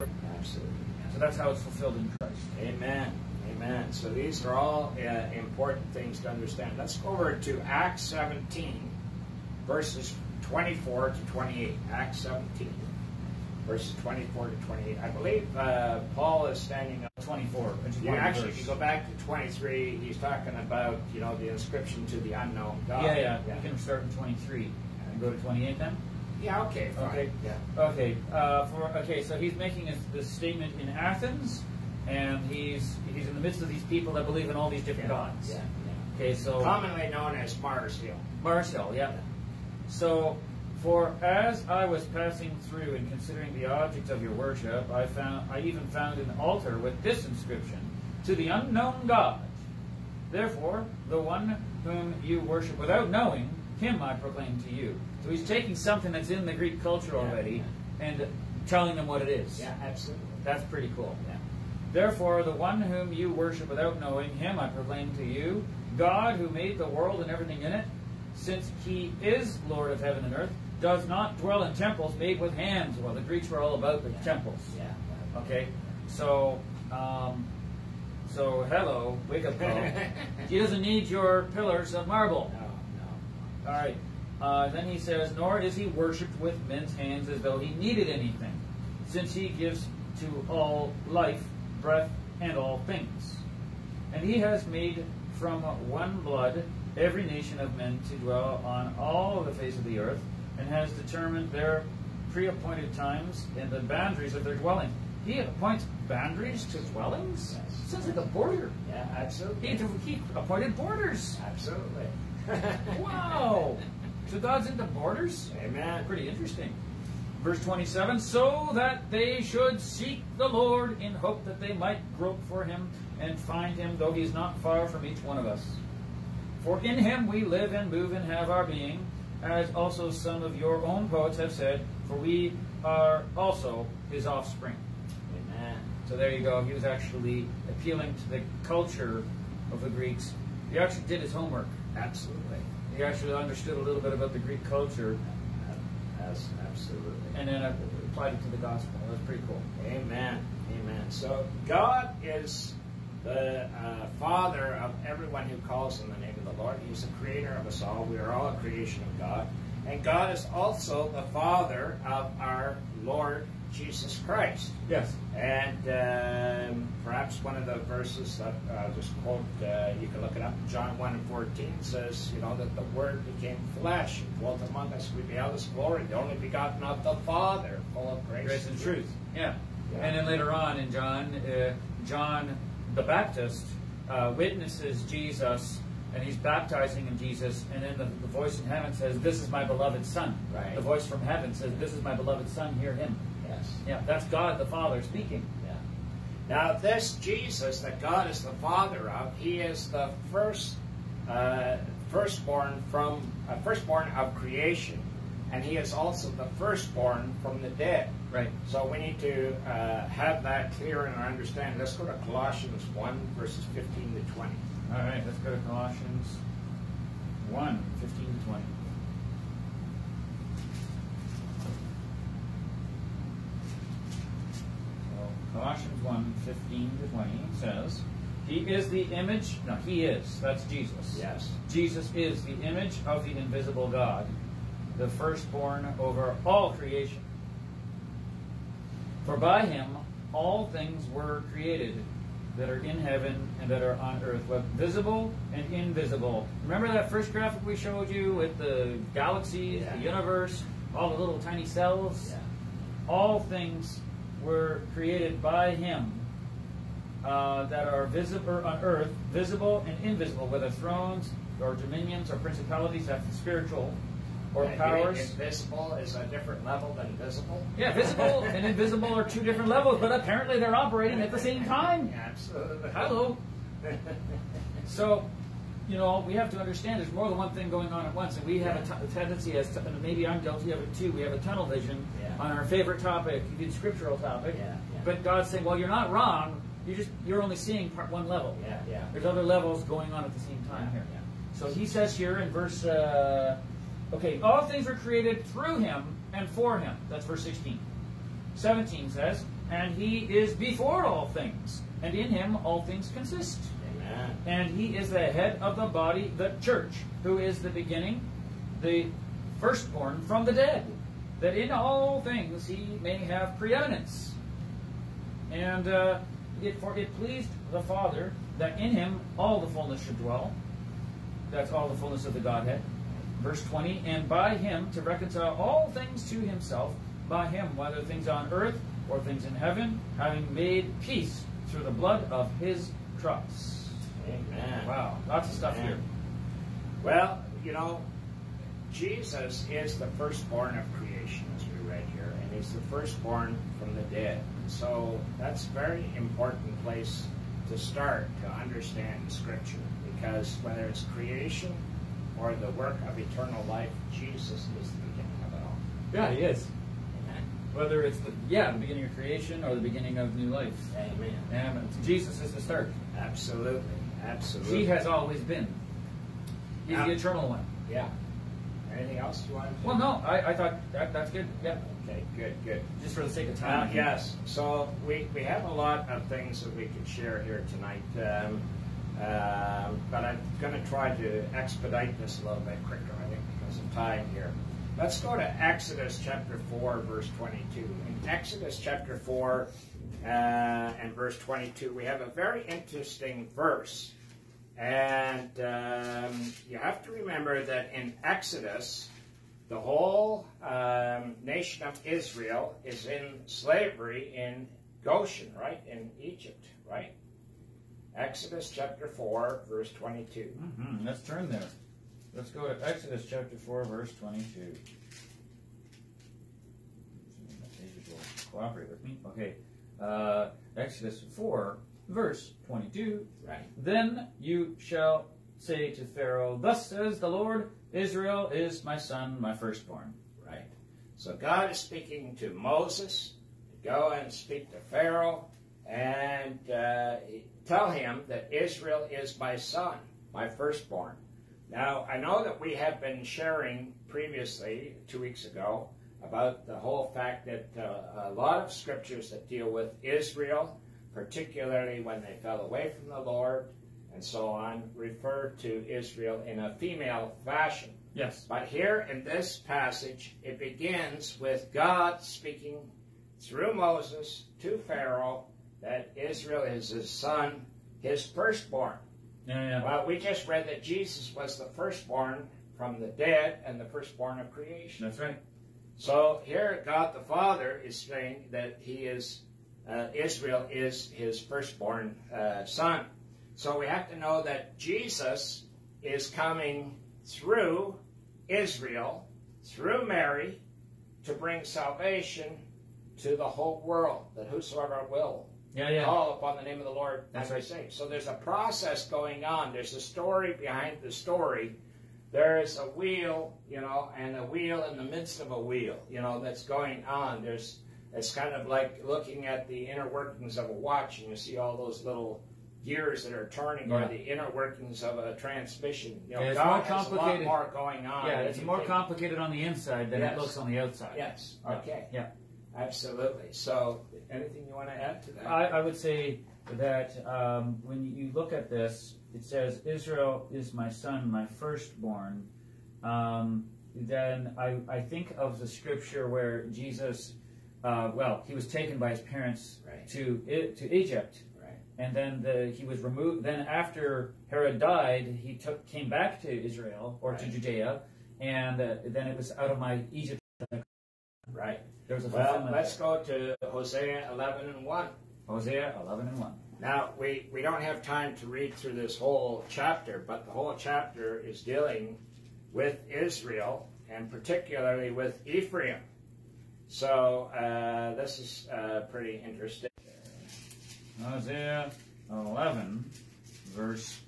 Absolutely. so that's how it's fulfilled in Christ. Amen. Amen. So these are all uh, important things to understand. Let's go over to Acts 17, verses 24 to 28. Acts 17, verses 24 to 28. I believe uh, Paul is standing up. 24. which You actually, verse. if you go back to 23, he's talking about, you know, the inscription to the unknown God. yeah, yeah, Yeah, You can start in 23 and go to 28 then. Yeah, okay, fine. Okay. Yeah. Okay. Uh, for okay, so he's making this, this statement in Athens, and he's he's in the midst of these people that believe in all these different Yeah, gods. yeah, yeah. Okay, so Commonly known as Mars Hill. Mars Hill, yeah. So, for as I was passing through and considering the objects of your worship, I found I even found an altar with this inscription: "To the unknown God." Therefore, the one whom you worship without knowing, him I proclaim to you. So he's taking something that's in the Greek culture Yeah, already and telling them what it is. Yeah, absolutely. That's pretty cool. Yeah. Therefore, the one whom you worship without knowing, him I proclaim to you, God who made the world and everything in it, since he is Lord of heaven and earth, does not dwell in temples made with hands. Well, the Greeks were all about the Yeah. temples. Yeah. Okay, so, um, so hello, wake up call. he doesn't need your pillars of marble. No, No, All right. Uh, then he says, nor is he worshipped with men's hands as though he needed anything, since he gives to all life, breath, and all things. And he has made from one blood every nation of men to dwell on all the face of the earth, and has determined their pre-appointed times and the boundaries of their dwelling. He appoints boundaries to dwellings? Yes. Sounds like a border. Yeah, absolutely. He, he appointed borders. Absolutely. Wow! So God's into borders? Amen. Pretty interesting. Verse 27 So that they should seek the Lord in hope that they might grope for him and find him, though he is not far from each one of us. For in him we live and move and have our being, as also some of your own poets have said, for we are also his offspring. Amen. So there you go. He was actually appealing to the culture of the Greeks. He actually did his homework. Absolutely. He actually understood a little bit about the Greek culture Yes, absolutely. and then applied it to the gospel. That's pretty cool. Amen. Amen. So God is the uh, Father of everyone who calls on the name of the Lord. He's the creator of us all. We are all a creation of God. And God is also the Father of our Lord Jesus Christ. Yes. And um, perhaps one of the verses that uh, I'll just quote, uh, you can look it up, John 1 and 14 says, you know, that the Word became flesh and dwelt among us. We beheld His glory, the only begotten of the Father, full of grace, Grace and truth. Yeah. Yeah. And then later on in John, uh, John the Baptist uh, witnesses Jesus and he's baptizing in Jesus. And then the, the voice in heaven says, This is my beloved Son. Right. The voice from heaven says, This is my beloved Son, hear him. Yes. Yeah, that's God the Father speaking. Yeah. Now, this Jesus that God is the Father of, He is the first, uh, firstborn from, uh, firstborn of creation, and He is also the firstborn from the dead. Right. So we need to uh, have that clear in our understanding. Let's go to Colossians 1, verses 15 to 20. All right, let's go to Colossians 1 15 to 20. So, Colossians 1 15 to 20 says, He is the image, no, He is, that's Jesus. Yes. Jesus is the image of the invisible God, the firstborn over all creation. For by him all things were created, that are in heaven and that are on earth, both visible and invisible. Remember that first graphic we showed you with the galaxies, Yeah. the universe, all the little tiny cells? Yeah. All things were created by Him uh, that are visible on earth, visible and invisible, whether thrones or dominions or principalities, that's the spiritual, or And powers. Invisible is a different level than visible. Yeah, visible and invisible are two different levels, but apparently they're operating at the same time. Absolutely. Hello. So, you know, we have to understand there's more than one thing going on at once, and we have a, t- a tendency, as t- and maybe I'm guilty of it too. We have a tunnel vision Yeah. on our favorite topic, the scriptural topic. Yeah, yeah. But God's saying, well, you're not wrong. You just you're only seeing part one level. yeah, yeah. There's other levels going on at the same time Yeah, here. yeah. So he says here in verse, uh, okay, all things were created through him and for him. That's verse 16. 17 says, and he is before all things, and in him all things consist. And he is the head of the body, the church, who is the beginning, the firstborn from the dead, that in all things he may have preeminence. And uh, it, for it pleased the Father that in him all the fullness should dwell. That's all the fullness of the Godhead. Verse 20, and by him to reconcile all things to himself, by him, whether things on earth or things in heaven, having made peace through the blood of his cross. Amen. Wow, lots of stuff Amen. here. Well, you know, Jesus is the firstborn of creation, as we read here, and he's the firstborn from the dead. So that's a very important place to start to understand Scripture, because whether it's creation or the work of eternal life, Jesus is the beginning of it all. Yeah, he is. Amen. Whether it's the yeah the beginning of creation or the beginning of new life, Amen. and Jesus is the start. Absolutely. Absolutely. He has always been. He's the eternal one. Yeah. Anything else you want to Well, no, I, I thought that that's good. Yeah, Okay, good, good. just for the sake of Uh, time. yes, so we, we have a lot of things that we could share here tonight, um, um, but I'm going to try to expedite this a little bit quicker, I think, because of time here. Let's go to Exodus chapter 4, verse 22. In Exodus chapter 4 uh, and verse 22, we have a very interesting verse. And um, you have to remember that in Exodus, the whole um, nation of Israel is in slavery in Goshen, right? In Egypt, right? Exodus chapter 4, verse 22. hmm Let's turn there. Let's go to Exodus chapter 4, verse 22. Pages will Cooperate with me. Okay. Uh, Exodus 4, verse 22. Right. Then you shall say to Pharaoh, Thus says the Lord, Israel is my son, my firstborn. Right. So God is speaking to Moses. Go and speak to Pharaoh and uh, tell him that Israel is my son, my firstborn. Now, I know that we have been sharing previously, two weeks ago, about the whole fact that uh, a lot of scriptures that deal with Israel, particularly when they fell away from the Lord and so on, refer to Israel in a female fashion. Yes. But here in this passage, it begins with God speaking through Moses to Pharaoh that Israel is his son, his firstborn. Yeah, yeah. Well, we just read that Jesus was the firstborn from the dead and the firstborn of creation. That's right. So here, God the Father is saying that He is uh, Israel is His firstborn uh, son. So we have to know that Jesus is coming through Israel, through Mary, to bring salvation to the whole world. That whosoever will Yeah, yeah. call upon the name of the Lord That's be right. saved. So there's a process going on. There's a story behind the story. There is a wheel, you know, and a wheel in the midst of a wheel, you know, that's going on. There's it's kind of like looking at the inner workings of a watch, and you see all those little gears that are turning, Yeah. or the inner workings of a transmission. You know, Yeah, it's God more has a lot complicated. more going on. Yeah, it's more think. complicated on the inside than Yes. it looks on the outside. Yes. Okay. Yeah. Absolutely. So, anything you want to add to that? I, I would say that um, when you look at this, it says, Israel is my son, my firstborn. Um, then I, I think of the scripture where Jesus, uh, well, he was taken by his parents Right. to, to Egypt. Right. and then the, he was removed. Then after Herod died, he took came back to Israel or to Judea, and uh, then it was out of my Egypt. Right. There was a Well, let's go to Hosea 11 and 1. Hosea 11 and 1. Now, we, we don't have time to read through this whole chapter, but the whole chapter is dealing with Israel and particularly with Ephraim. So, uh, this is uh, pretty interesting. Isaiah 11, verse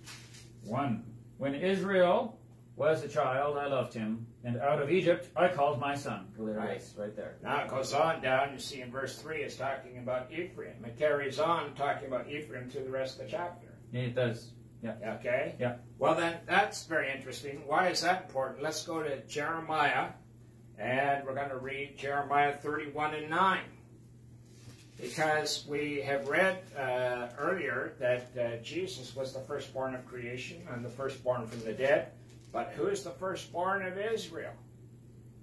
1. When Israel was a child, I loved him, and out of Egypt I called my son. There it is, right there. Now it goes on down, you see in verse 3 it's talking about Ephraim. It carries on talking about Ephraim through the rest of the chapter. Yeah, it does. Yeah. Okay? Yeah. Well, then, that's very interesting. Why is that important? Let's go to Jeremiah, and we're going to read Jeremiah 31 and 9. Because we have read uh, earlier that uh, Jesus was the firstborn of creation and the firstborn from the dead. But who is the firstborn of Israel?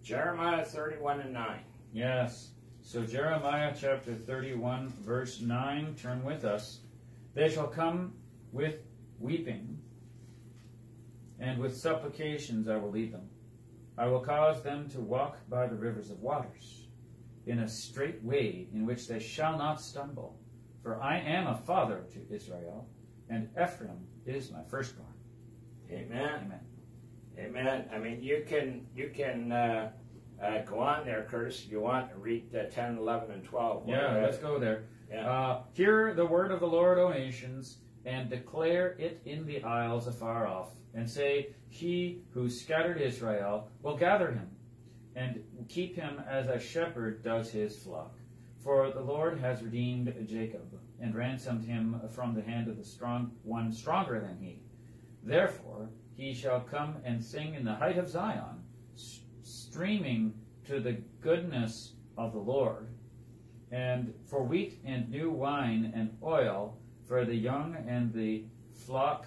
Jeremiah 31 and 9. Yes. So Jeremiah chapter 31, verse 9, turn with us. They shall come with weeping, and with supplications I will lead them. I will cause them to walk by the rivers of waters, in a straight way in which they shall not stumble. For I am a father to Israel, and Ephraim is my firstborn. Amen. Amen. Amen. I mean, you can you can uh, uh, go on there, Curtis, if you want to read uh, 10, 11, and 12. Yeah, let's go there. Yeah. Uh, hear the word of the Lord, O nations, and declare it in the isles afar off, and say, He who scattered Israel will gather him, and keep him as a shepherd does his flock. For the Lord has redeemed Jacob, and ransomed him from the hand of the strong one stronger than he. Therefore he shall come and sing in the height of Zion, streaming to the goodness of the Lord and for wheat and new wine and oil for the young and the flock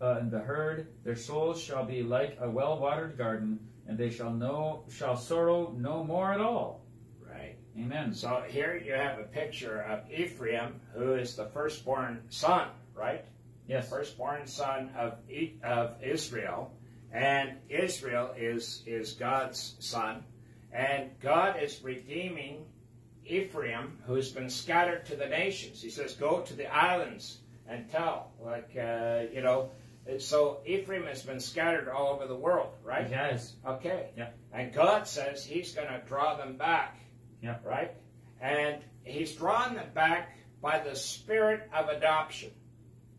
uh, and the herd their souls shall be like a well-watered garden and they shall know shall sorrow no more at all Right. amen So here you have a picture of Ephraim, who is the firstborn son, right? Yes Firstborn son of of Israel, and Israel is is God's son, and God is redeeming Ephraim, who's been scattered to the nations. He says, "Go to the islands and tell." Like uh, you know, so Ephraim has been scattered all over the world, right? yes Okay. Yeah. And God says He's going to draw them back. Yeah. Right? And He's drawn them back by the spirit of adoption.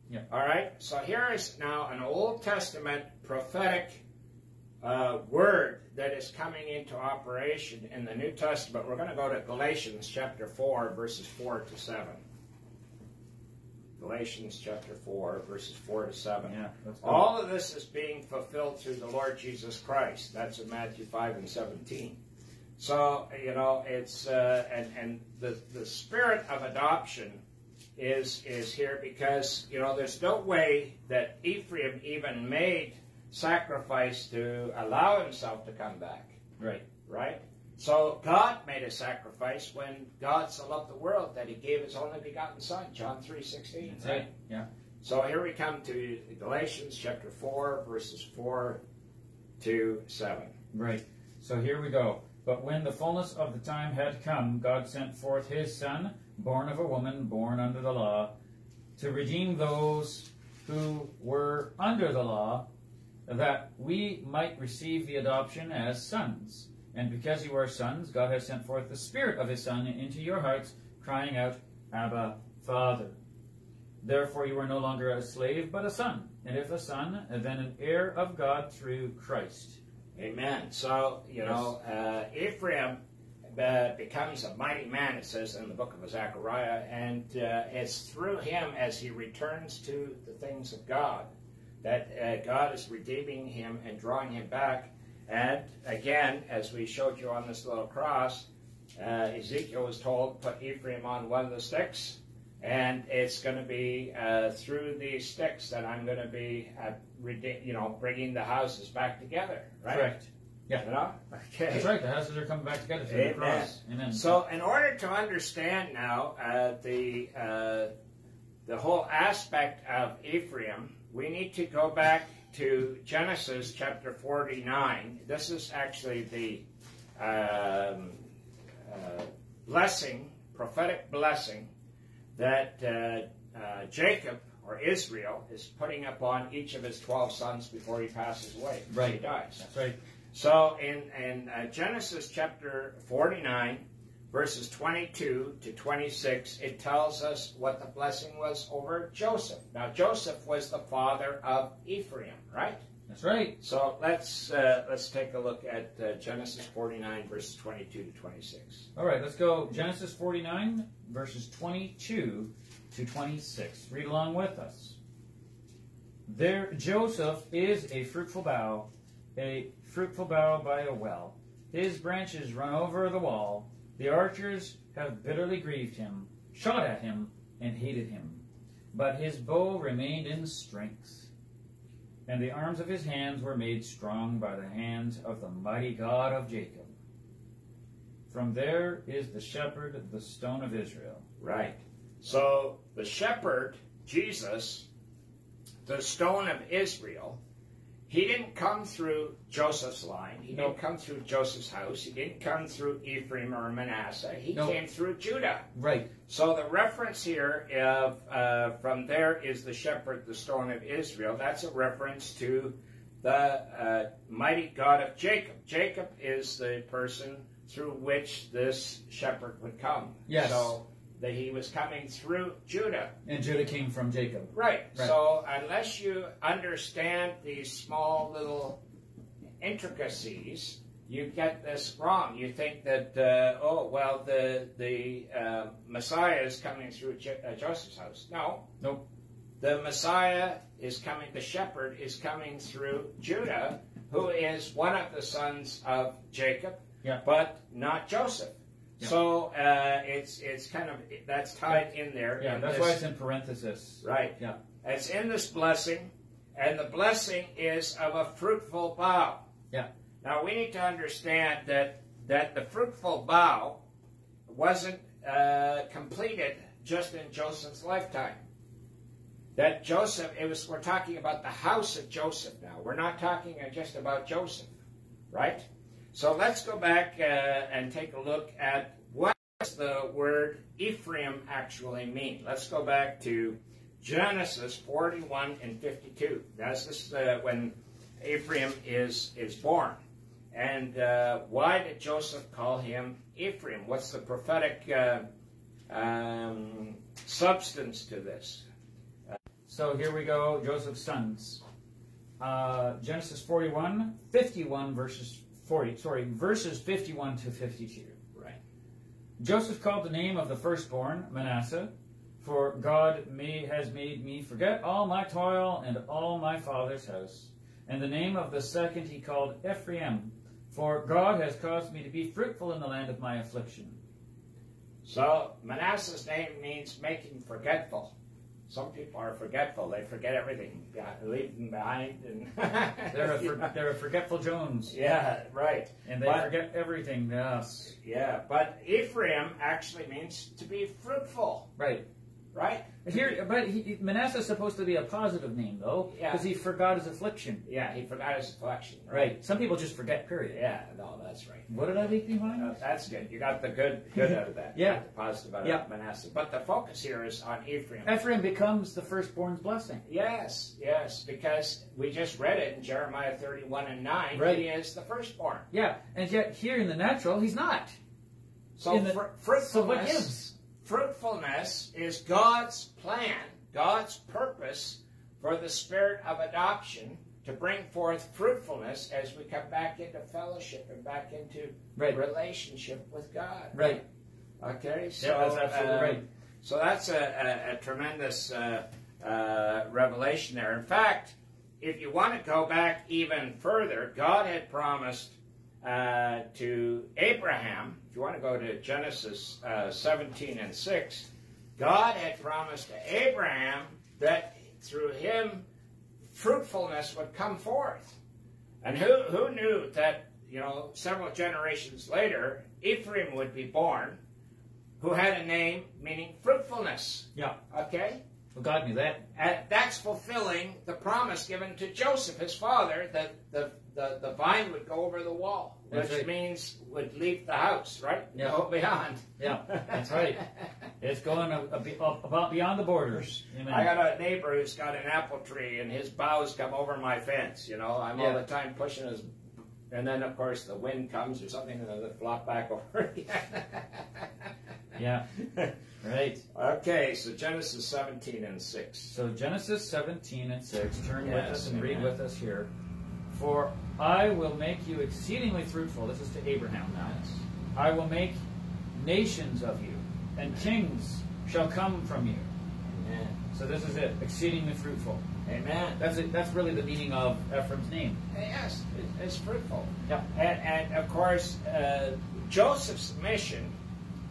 Yeah. All right? So here is now an Old Testament prophetic uh, word that is coming into operation in the New Testament. We're going to go to Galatians chapter 4, verses 4 to 7. Galatians chapter 4, verses 4 to 7. yeah. All of this is being fulfilled through the Lord Jesus Christ. That's in Matthew 5 and 17. So, you know, it's, uh, and, and the, the spirit of adoption is, is here because, you know, there's no way that Ephraim even made sacrifice to allow himself to come back, right right? So God made a sacrifice when God so loved the world that he gave his only begotten son, John 3.16. that's right yeah So here we come to Galatians chapter 4, verses 4 to 7. Right. So here we go. But when the fullness of the time had come, God sent forth his Son, born of a woman, born under the law, to redeem those who were under the law, that we might receive the adoption as sons. And because you are sons, God has sent forth the Spirit of his Son into your hearts, crying out, Abba, Father. Therefore you are no longer a slave, but a son. And if a son, then an heir of God through Christ. Amen. So, you know, uh, Ephraim uh, becomes a mighty man, it says in the book of Zechariah, and uh, it's through him as he returns to the things of God that uh, God is redeeming him and drawing him back. And again, as we showed you on this little cross, uh, Ezekiel was told, put Ephraim on one of the sticks, and it's going to be uh, through these sticks that I'm going to be, uh, you know, bringing the houses back together, right? Correct. You know? Okay. That's right. The houses are coming back together through the Amen. cross. Amen. So, in order to understand now uh, the uh, the whole aspect of Ephraim, we need to go back to Genesis chapter 49. This is actually the um, uh, blessing, prophetic blessing, that uh, uh, Jacob or Israel is putting upon each of his 12 sons before he passes away. Right. He dies. That's right. So in, in uh, Genesis chapter 49, verses 22 to 26, it tells us what the blessing was over Joseph. Now, Joseph was the father of Ephraim, right? That's right. So let's uh, let's take a look at uh, Genesis 49, verses 22 to 26. All right, let's go Genesis 49, verses 22 to 26. Read along with us. There, Joseph is a fruitful bough, a fruitful bough by a well. His branches run over the wall. The archers have bitterly grieved him, shot at him, and hated him. But his bow remained in strength, and the arms of his hands were made strong by the hands of the mighty God of Jacob. From there is the shepherd, the stone of Israel. Right. So the shepherd, Jesus, the stone of Israel, he didn't come through Joseph's line. He No. didn't come through Joseph's house. He didn't come through Ephraim or Manasseh. He No. came through Judah. Right. So the reference here of uh, from there is the shepherd, the stone of Israel. That's a reference to the uh, mighty God of Jacob. Jacob is the person through which this shepherd would come. Yes. So that he was coming through Judah. And Judah came from Jacob. Right. Right. So unless you understand these small little intricacies, you get this wrong. You think that uh, oh well, the the uh, Messiah is coming through Jo- uh, Joseph's house. No. Nope. The Messiah is coming. The shepherd is coming through Judah, who is one of the sons of Jacob, Yeah. but not Joseph. Yeah. So uh, it's it's kind of that's tied in there. Yeah, that's this- why it's in parenthesis. Right. Yeah. It's in this blessing, and the blessing is of a fruitful bough. Yeah. Now we need to understand that that the fruitful bough wasn't uh, completed just in Joseph's lifetime. That Joseph, it was. We're talking about the house of Joseph now. We're not talking just about Joseph, right? So let's go back uh, and take a look at what does the word Ephraim actually mean. Let's go back to Genesis 41 and 52. That's this uh, when Ephraim is is born. And uh, why did Joseph call him Ephraim? What's the prophetic uh, um, substance to this? So here we go, Joseph's sons. Uh, Genesis 41, 51 verses 40, sorry, verses 51 to 52. Right. Joseph called the name of the firstborn Manasseh, for God may, has made me forget all my toil and all my father's house. And the name of the second he called Ephraim, for God has caused me to be fruitful in the land of my affliction. So Manasseh's name means making forgetful. Some people are forgetful; they forget everything, yeah, leave them behind, and They're a, for, they're a forgetful Jones, yeah, right. and they But- forget everything. Yes, Yeah, but Ephraim actually means to be fruitful, right. Right? Here, but he, Manasseh is supposed to be a positive name, though, Yeah. because he forgot his affliction. Yeah, he forgot his affliction, right? Right. Some people just forget. Period. Yeah, no, that's right. What did I leave behind? Uh, that's good. You got the good good out of that. Yeah. The positive out Yeah. of Manasseh. But the focus here is on Ephraim. Ephraim becomes the firstborn's blessing. Yes, yes, because we just read it in Jeremiah 31 and 9. Right. He is the firstborn. Yeah, and yet here in the natural, he's not. So the- fr- So what gives? Fruitfulness is God's plan, God's purpose for the spirit of adoption to bring forth fruitfulness as we come back into fellowship and back into Right. relationship with God. Right. Okay, so Yeah, that's absolutely um, right. So that's a, a, a tremendous uh, uh, revelation there. In fact, if you want to go back even further, God had promised uh, to Abraham. You want to go to Genesis uh, 17 and 6, God had promised to Abraham that through him fruitfulness would come forth. And who, who knew that, you know, several generations later, Ephraim would be born, who had a name meaning fruitfulness. Yeah. Okay? Well, God knew that. And that's fulfilling the promise given to Joseph, his father, that the, the, the vine would go over the wall, That's which right. means would leave the house, right? Yeah. Go beyond. Yeah, that's right. It's going a, a, be- about beyond the borders. Amen. I got a neighbor who's got an apple tree, and his boughs come over my fence. You know, I'm all the time pushing his, and then of course the wind comes or something, and they flop back over. yeah, right. okay, so Genesis 17 and 6. So Genesis 17 and 6. Turn with us and read with us here. For I will make you exceedingly fruitful. This is to Abraham now. I will make nations of you, and kings shall come from you. Amen. So this is it, exceedingly fruitful. Amen. That's it. That's really the meaning of Ephraim's name. Yes, it's fruitful. Yeah. And, and of course, uh, Joseph's mission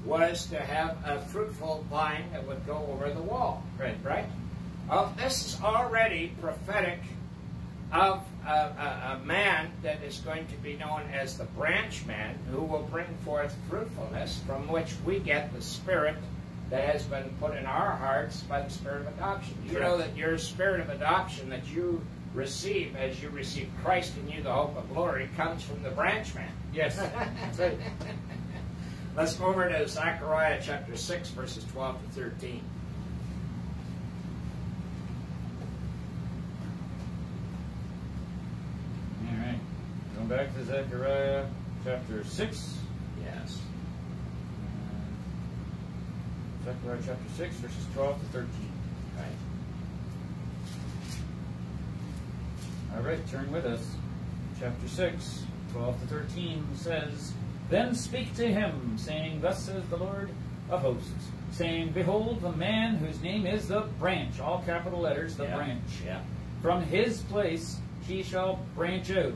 was to have a fruitful vine that would go over the wall. Right. Right? Well, this is already prophetic of a, a, a man that is going to be known as the branch man who will bring forth fruitfulness from which we get the spirit that has been put in our hearts by the spirit of adoption. You know that your spirit of adoption that you receive as you receive Christ in you, the hope of glory, comes from the branch man. Yes. Let's go over to Zechariah chapter 6, verses 12 to 13. All right. Going back to Zechariah chapter 6. Yes. Zechariah chapter 6, verses 12 to 13. Right. All right, turn with us. Chapter 6, 12 to 13 says, Then speak to him, saying, Thus says the Lord of hosts, saying, Behold, the man whose name is the branch, all capital letters, the branch. Yeah. From his place he shall branch out.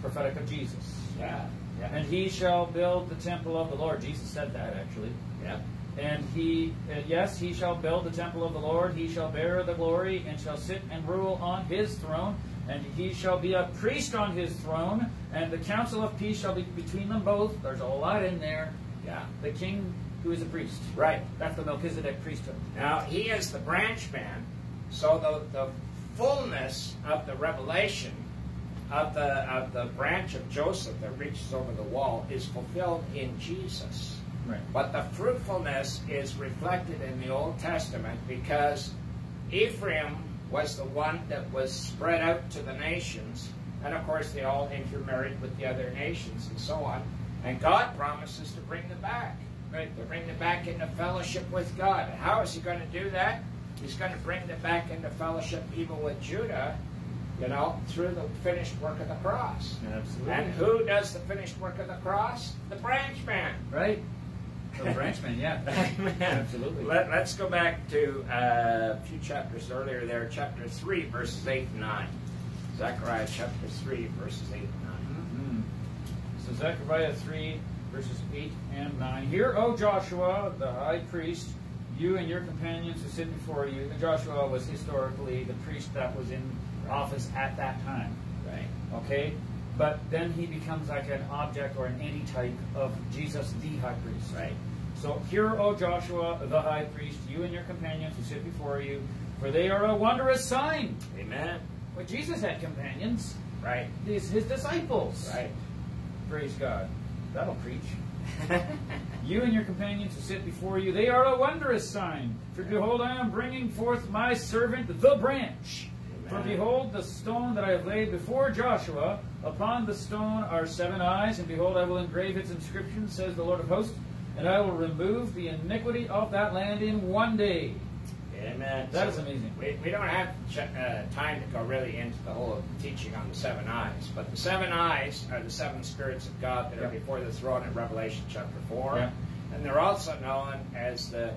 Prophetic of Jesus. Yeah. Yeah. And he shall build the temple of the Lord. Jesus said that, actually. Yeah. And he, uh, yes, he shall build the temple of the Lord. He shall bear the glory and shall sit and rule on his throne. And he shall be a priest on his throne. And the counsel of peace shall be between them both. There's a lot in there. Yeah. The king who is a priest. Right. That's the Melchizedek priesthood. Now, he is the branch man, so the, the fullness of the revelation of the, of the branch of Joseph that reaches over the wall is fulfilled in Jesus. Right. But the fruitfulness is reflected in the Old Testament because Ephraim was the one that was spread out to the nations, and of course they all intermarried with the other nations and so on. And God promises to bring them back, right? To bring them back into fellowship with God. How is He going to do that? He's going to bring them back into fellowship even with Judah, you know, through the finished work of the cross. Absolutely. And who does the finished work of the cross? The branch man. Right? The branchman, yeah. Absolutely. Let, us go back to uh, a few chapters earlier there, chapter 3, verses 8 and 9. Zechariah chapter 3, verses 8 and 9. Mhm. So Zechariah 3, verses 8 and 9. Hear, O Joshua, the high priest, you and your companions who sit before you. And Joshua was historically the priest that was in office at that time. Right. Okay? But then he becomes like an object or an antitype of Jesus, the high priest. Right. So hear, O Joshua, the high priest, you and your companions who sit before you, for they are a wondrous sign. Amen. Well, Jesus had companions, Right. these his disciples. Right. Praise God. That'll preach. You and your companions who sit before you, they are a wondrous sign. For behold, I am bringing forth my servant, the branch. For behold, the stone that I have laid before Joshua, upon the stone are seven eyes, and behold, I will engrave its inscription, says the Lord of hosts, and I will remove the iniquity of that land in one day. Amen. That So is amazing. We, we don't have ch- uh, time to go really into the whole teaching on the seven eyes, but the seven eyes are the seven spirits of God that are before the throne in Revelation chapter 4. Yeah. And they're also known as the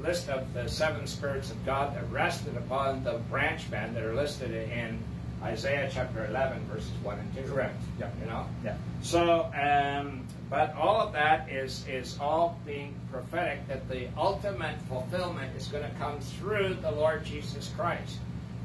list of the seven spirits of God that rested upon the branchmen that are listed in Isaiah chapter 11, verses 1 and 2. Correct. Yeah. You know? Yeah. So, um, but all of that is is all being prophetic that the ultimate fulfillment is going to come through the Lord Jesus Christ.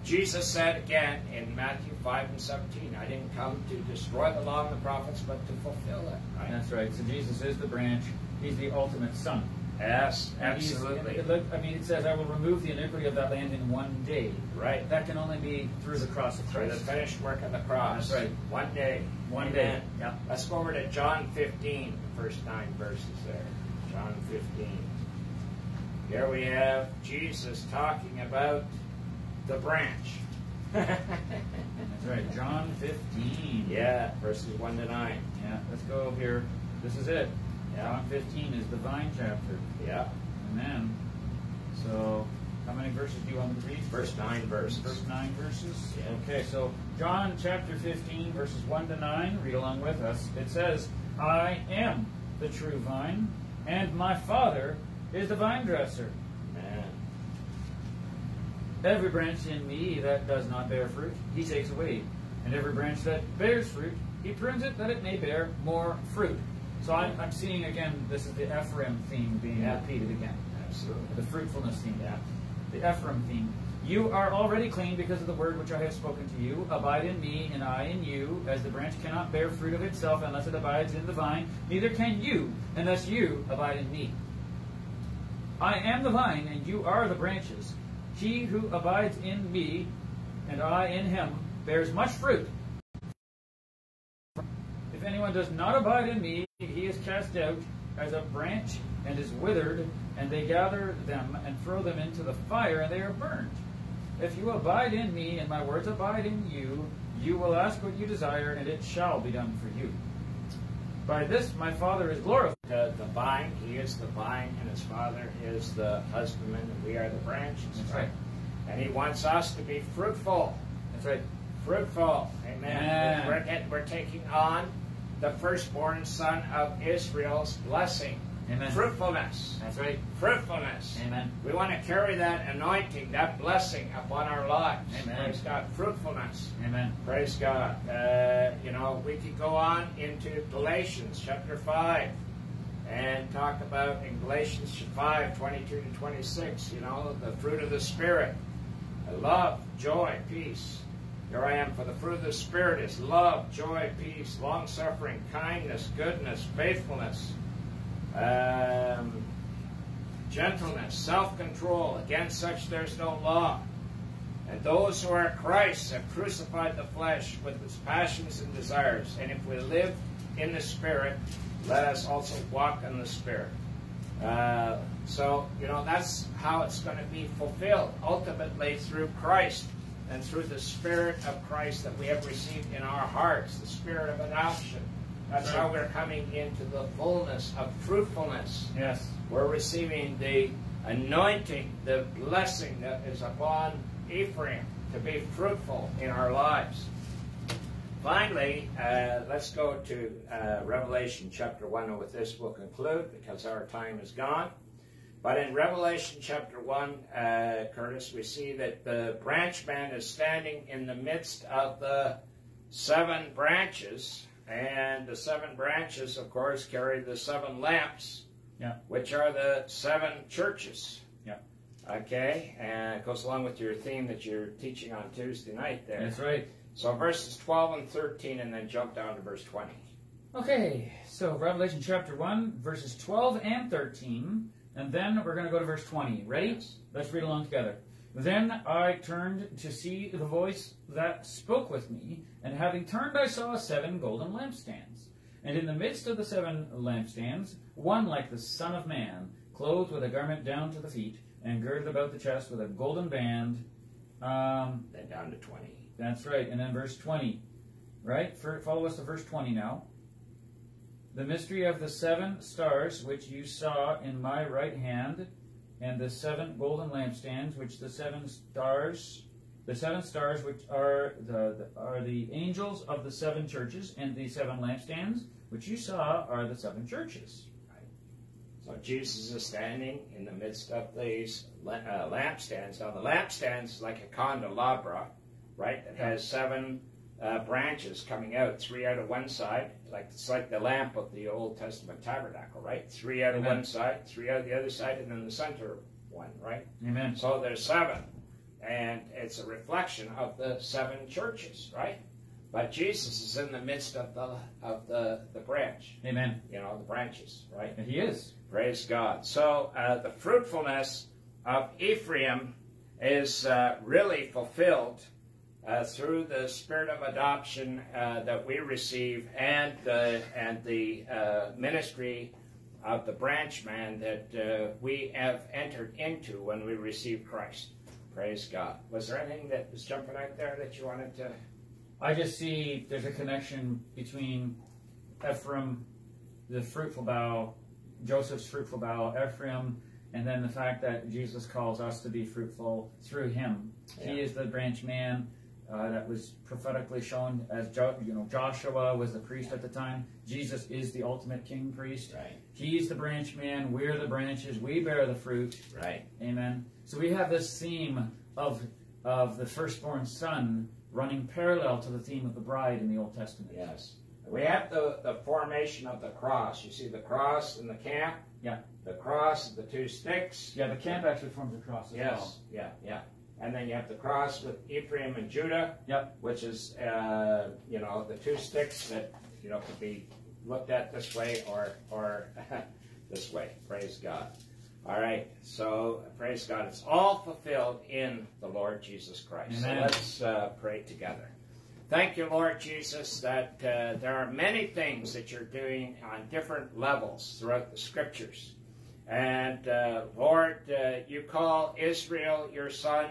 Jesus said again in Matthew 5 and 17, I didn't come to destroy the law and the prophets, but to fulfill it. Right? That's right. So Jesus is the branch. He's the ultimate son. Yes, absolutely. it look- I mean, it says, "I will remove the iniquity of that land in one day." Right. That can only be through the cross of Christ. Through the finished work of the cross. That's right. One day. One Amen. day. Yeah. Let's go over to John 15, the first nine verses there. John 15. Here we have Jesus talking about the branch. That's right. John 15. yeah, verses 1 to 9. Yeah. Let's go over here. This is it. Yeah. John 15 is the vine chapter. Yeah. Amen. So, how many verses do you want me to read? First nine verses. First nine verses? Yeah. Okay, so John chapter 15, verses 1 to 9, read along with us. It says, I am the true vine, and my Father is the vine dresser. Man. Every branch in me that does not bear fruit, he takes away. And every branch that bears fruit, he prunes it that it may bear more fruit. So I'm, I'm seeing again, this is the Ephraim theme being Yeah. repeated again. Absolutely. The fruitfulness theme. Yeah. The Ephraim theme. You are already clean because of the word which I have spoken to you. Abide in me, and I in you. As the branch cannot bear fruit of itself unless it abides in the vine, neither can you unless you abide in me. I am the vine, and you are the branches. He who abides in me, and I in him, bears much fruit. If anyone does not abide in me, he is cast out as a branch and is withered, and they gather them and throw them into the fire, and they are burned. If you abide in me, and my words abide in you, you will ask what you desire, and it shall be done for you. By this my Father is glorified. The, the vine, he is the vine, and his father is the husbandman, and we are the branches. That's right. And he wants us to be fruitful. That's right. Fruitful. Amen. Amen. We're, we're taking on the firstborn son of Israel's blessing. Amen. Fruitfulness. That's right. Fruitfulness. Amen. We want to carry that anointing, that blessing upon our lives. Amen. Praise God. Fruitfulness. Amen. Praise God. Uh, you know, we could go on into Galatians chapter 5 and talk about in Galatians 5 22 to 26, you know, the fruit of the Spirit love, joy, peace. Here I am, for the fruit of the Spirit is love, joy, peace, long suffering, kindness, goodness, faithfulness, um, gentleness, self control. Against such there's no law. And those who are Christ have crucified the flesh with its passions and desires. And if we live in the Spirit, let us also walk in the Spirit. Uh, so, you know, that's how it's going to be fulfilled, ultimately through Christ and through the Spirit of Christ that we have received in our hearts, the Spirit of adoption. That's how we're coming into the fullness of fruitfulness. Yes. We're receiving the anointing, the blessing that is upon Ephraim to be fruitful in our lives. Finally, uh, let's go to uh, Revelation chapter 1, and with this we'll conclude because our time is gone. But in Revelation chapter 1, uh, Curtis, we see that the branch man is standing in the midst of the seven branches, and the seven branches, of course, carry the seven lamps, Yeah. which are the seven churches. Yeah. Okay, and it goes along with your theme that you're teaching on Tuesday night there. That's right. So verses 12 and 13, and then jump down to verse 20. Okay, so Revelation chapter 1, verses 12 and 13, and then we're going to go to verse 20. Ready? Let's read along together. Then I turned to see the voice that spoke with me, and having turned, I saw seven golden lampstands. And in the midst of the seven lampstands, one like the Son of Man, clothed with a garment down to the feet, and girded about the chest with a golden band. Um, Then down to 20. that's right. And then verse 20. Right? For, follow us to verse 20 now. The mystery of the seven stars which you saw in my right hand, and the seven golden lampstands, which the seven stars, the seven stars which are the, the are the angels of the seven churches, and the seven lampstands which you saw are the seven churches. So Jesus is standing in the midst of these uh, lampstands. Now, the lampstands is like a candelabra, right? It has seven uh, branches coming out, three out of one side. Like It's like the lamp of the Old Testament tabernacle, right? Three out of one side, three out of the other side, and then the center one, right? Amen. So there's seven. And it's a reflection of the seven churches, right? But Jesus is in the midst of the of the, the branch, Amen. you know, the branches, right? And he is. Praise God. So uh, the fruitfulness of Ephraim is uh, really fulfilled uh, through the spirit of adoption uh, that we receive and uh, and the uh, ministry of the branch man that uh, we have entered into when we receive Christ. Praise God. Was there anything that was jumping out there that you wanted to? I just see there's a connection between Ephraim, the fruitful bough, Joseph's fruitful bough, Ephraim, and then the fact that Jesus calls us to be fruitful through him. Yeah. He is the branch man uh, that was prophetically shown as jo- you know Joshua was the priest at the time. Jesus is the ultimate king priest. Right. He's the branch man. We're the branches. We bear the fruit. Right. Amen. So we have this theme of of the firstborn son running parallel to the theme of the bride in the Old Testament. Yes. We have the, the formation of the cross. You see the cross in the camp? Yeah. The cross, the two sticks. Yeah, the camp actually forms a cross as Yes. well. Yeah, yeah. And then you have the cross with Ephraim and Judah. Yep. Which is, uh, you know, the two sticks that, you know, could be looked at this way or, or this way. Praise God. All right. So, praise God. It's all fulfilled in the Lord Jesus Christ. Amen. So let's uh, pray together. Thank you, Lord Jesus, that uh, there are many things that you're doing on different levels throughout the scriptures. And uh, Lord, uh, you call Israel your son,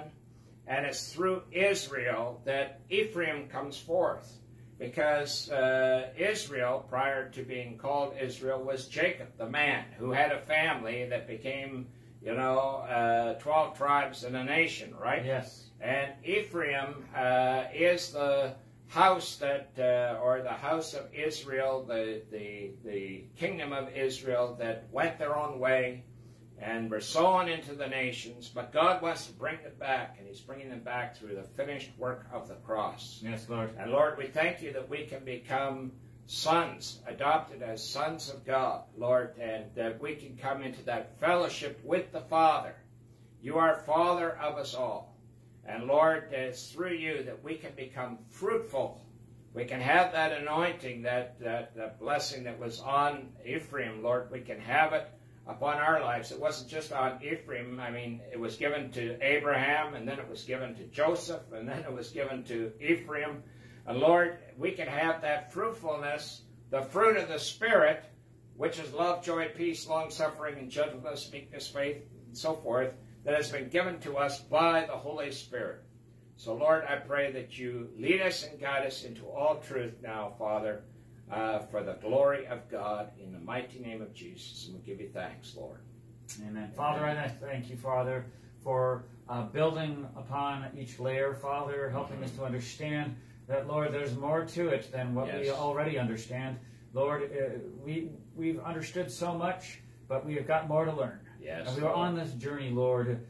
and it's through Israel that Ephraim comes forth. Because uh, Israel, prior to being called Israel, was Jacob, the man who had a family that became, you know, uh, 12 tribes and a nation, right? Yes. And Ephraim uh, is the house that, uh, or the house of Israel, the, the, the kingdom of Israel that went their own way and were sown into the nations. But God wants to bring them back, and He's bringing them back through the finished work of the cross. Yes, Lord. And Lord, we thank you that we can become sons, adopted as sons of God, Lord, and that we can come into that fellowship with the Father. You are Father of us all. And Lord, it's through you that we can become fruitful. We can have that anointing, that, that, that blessing that was on Ephraim, Lord. We can have it upon our lives. It wasn't just on Ephraim. I mean, it was given to Abraham, and then it was given to Joseph, and then it was given to Ephraim. And Lord, we can have that fruitfulness, the fruit of the Spirit, which is love, joy, peace, long suffering, and gentleness, meekness, faith, and so forth, that has been given to us by the Holy Spirit. So, Lord, I pray that you lead us and guide us into all truth now, Father, uh, for the glory of God, in the mighty name of Jesus. And we give you thanks, Lord. Amen. Father, I thank you, Father, for uh, building upon each layer, Father, helping us to understand that, Lord, there's more to it than what we already understand. Lord, uh, we, we've understood so much, but we have got more to learn. Yes, and we are on this journey, Lord,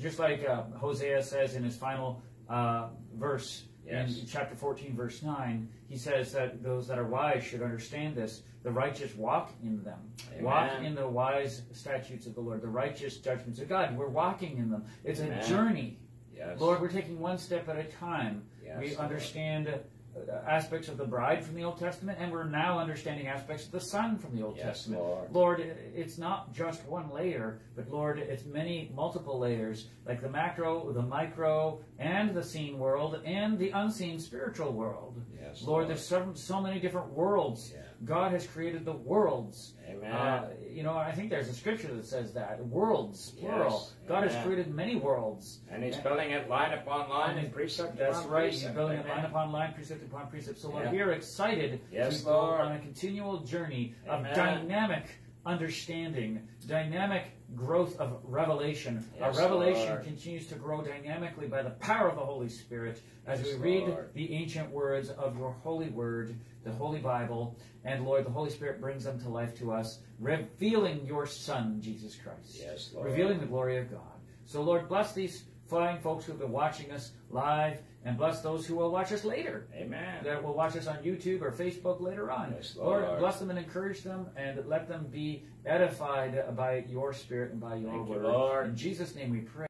just like uh, Hosea says in his final uh, verse Yes. in chapter 14, verse 9, he says that those that are wise should understand this. The righteous walk in them. Walk in the wise statutes of the Lord, the righteous judgments of God. We're walking in them. It's Amen. a journey. Yes. Lord, we're taking one step at a time. Yes, we understand uh, Uh, aspects of the bride from the Old Testament, and we're now understanding aspects of the Son from the Old Yes, Testament. Lord. it- it's not just one layer, but Lord, it's many multiple layers, like the macro, the micro, and the seen world, and the unseen spiritual world. Yes, Lord, Lord. there's so, so many different worlds. Yeah. God has created the worlds. Amen. Uh, you know, I think there's a scripture that says that worlds, plural. Yes, God has created many worlds. and he's building it line upon line and precept That's upon right. He's precept. building it line upon line, precept upon precept. So Yeah. we are excited Yes, to go on a continual journey of dynamic understanding, dynamic growth of revelation. Our revelation Lord. continues to grow dynamically by the power of the Holy Spirit as Yes, we read Lord. the ancient words of your holy word, the Holy Bible, and Lord, the Holy Spirit brings them to life to us, revealing your Son, Jesus Christ Yes, Lord. revealing the glory of God. So, Lord, bless these fine folks who have been watching us live, and bless those who will watch us later. Amen. That will watch us on YouTube or Facebook later on. Yes, Lord. bless them and encourage them, and let them be edified by your Spirit and by your Thank you, word. Lord. In Jesus' name we pray.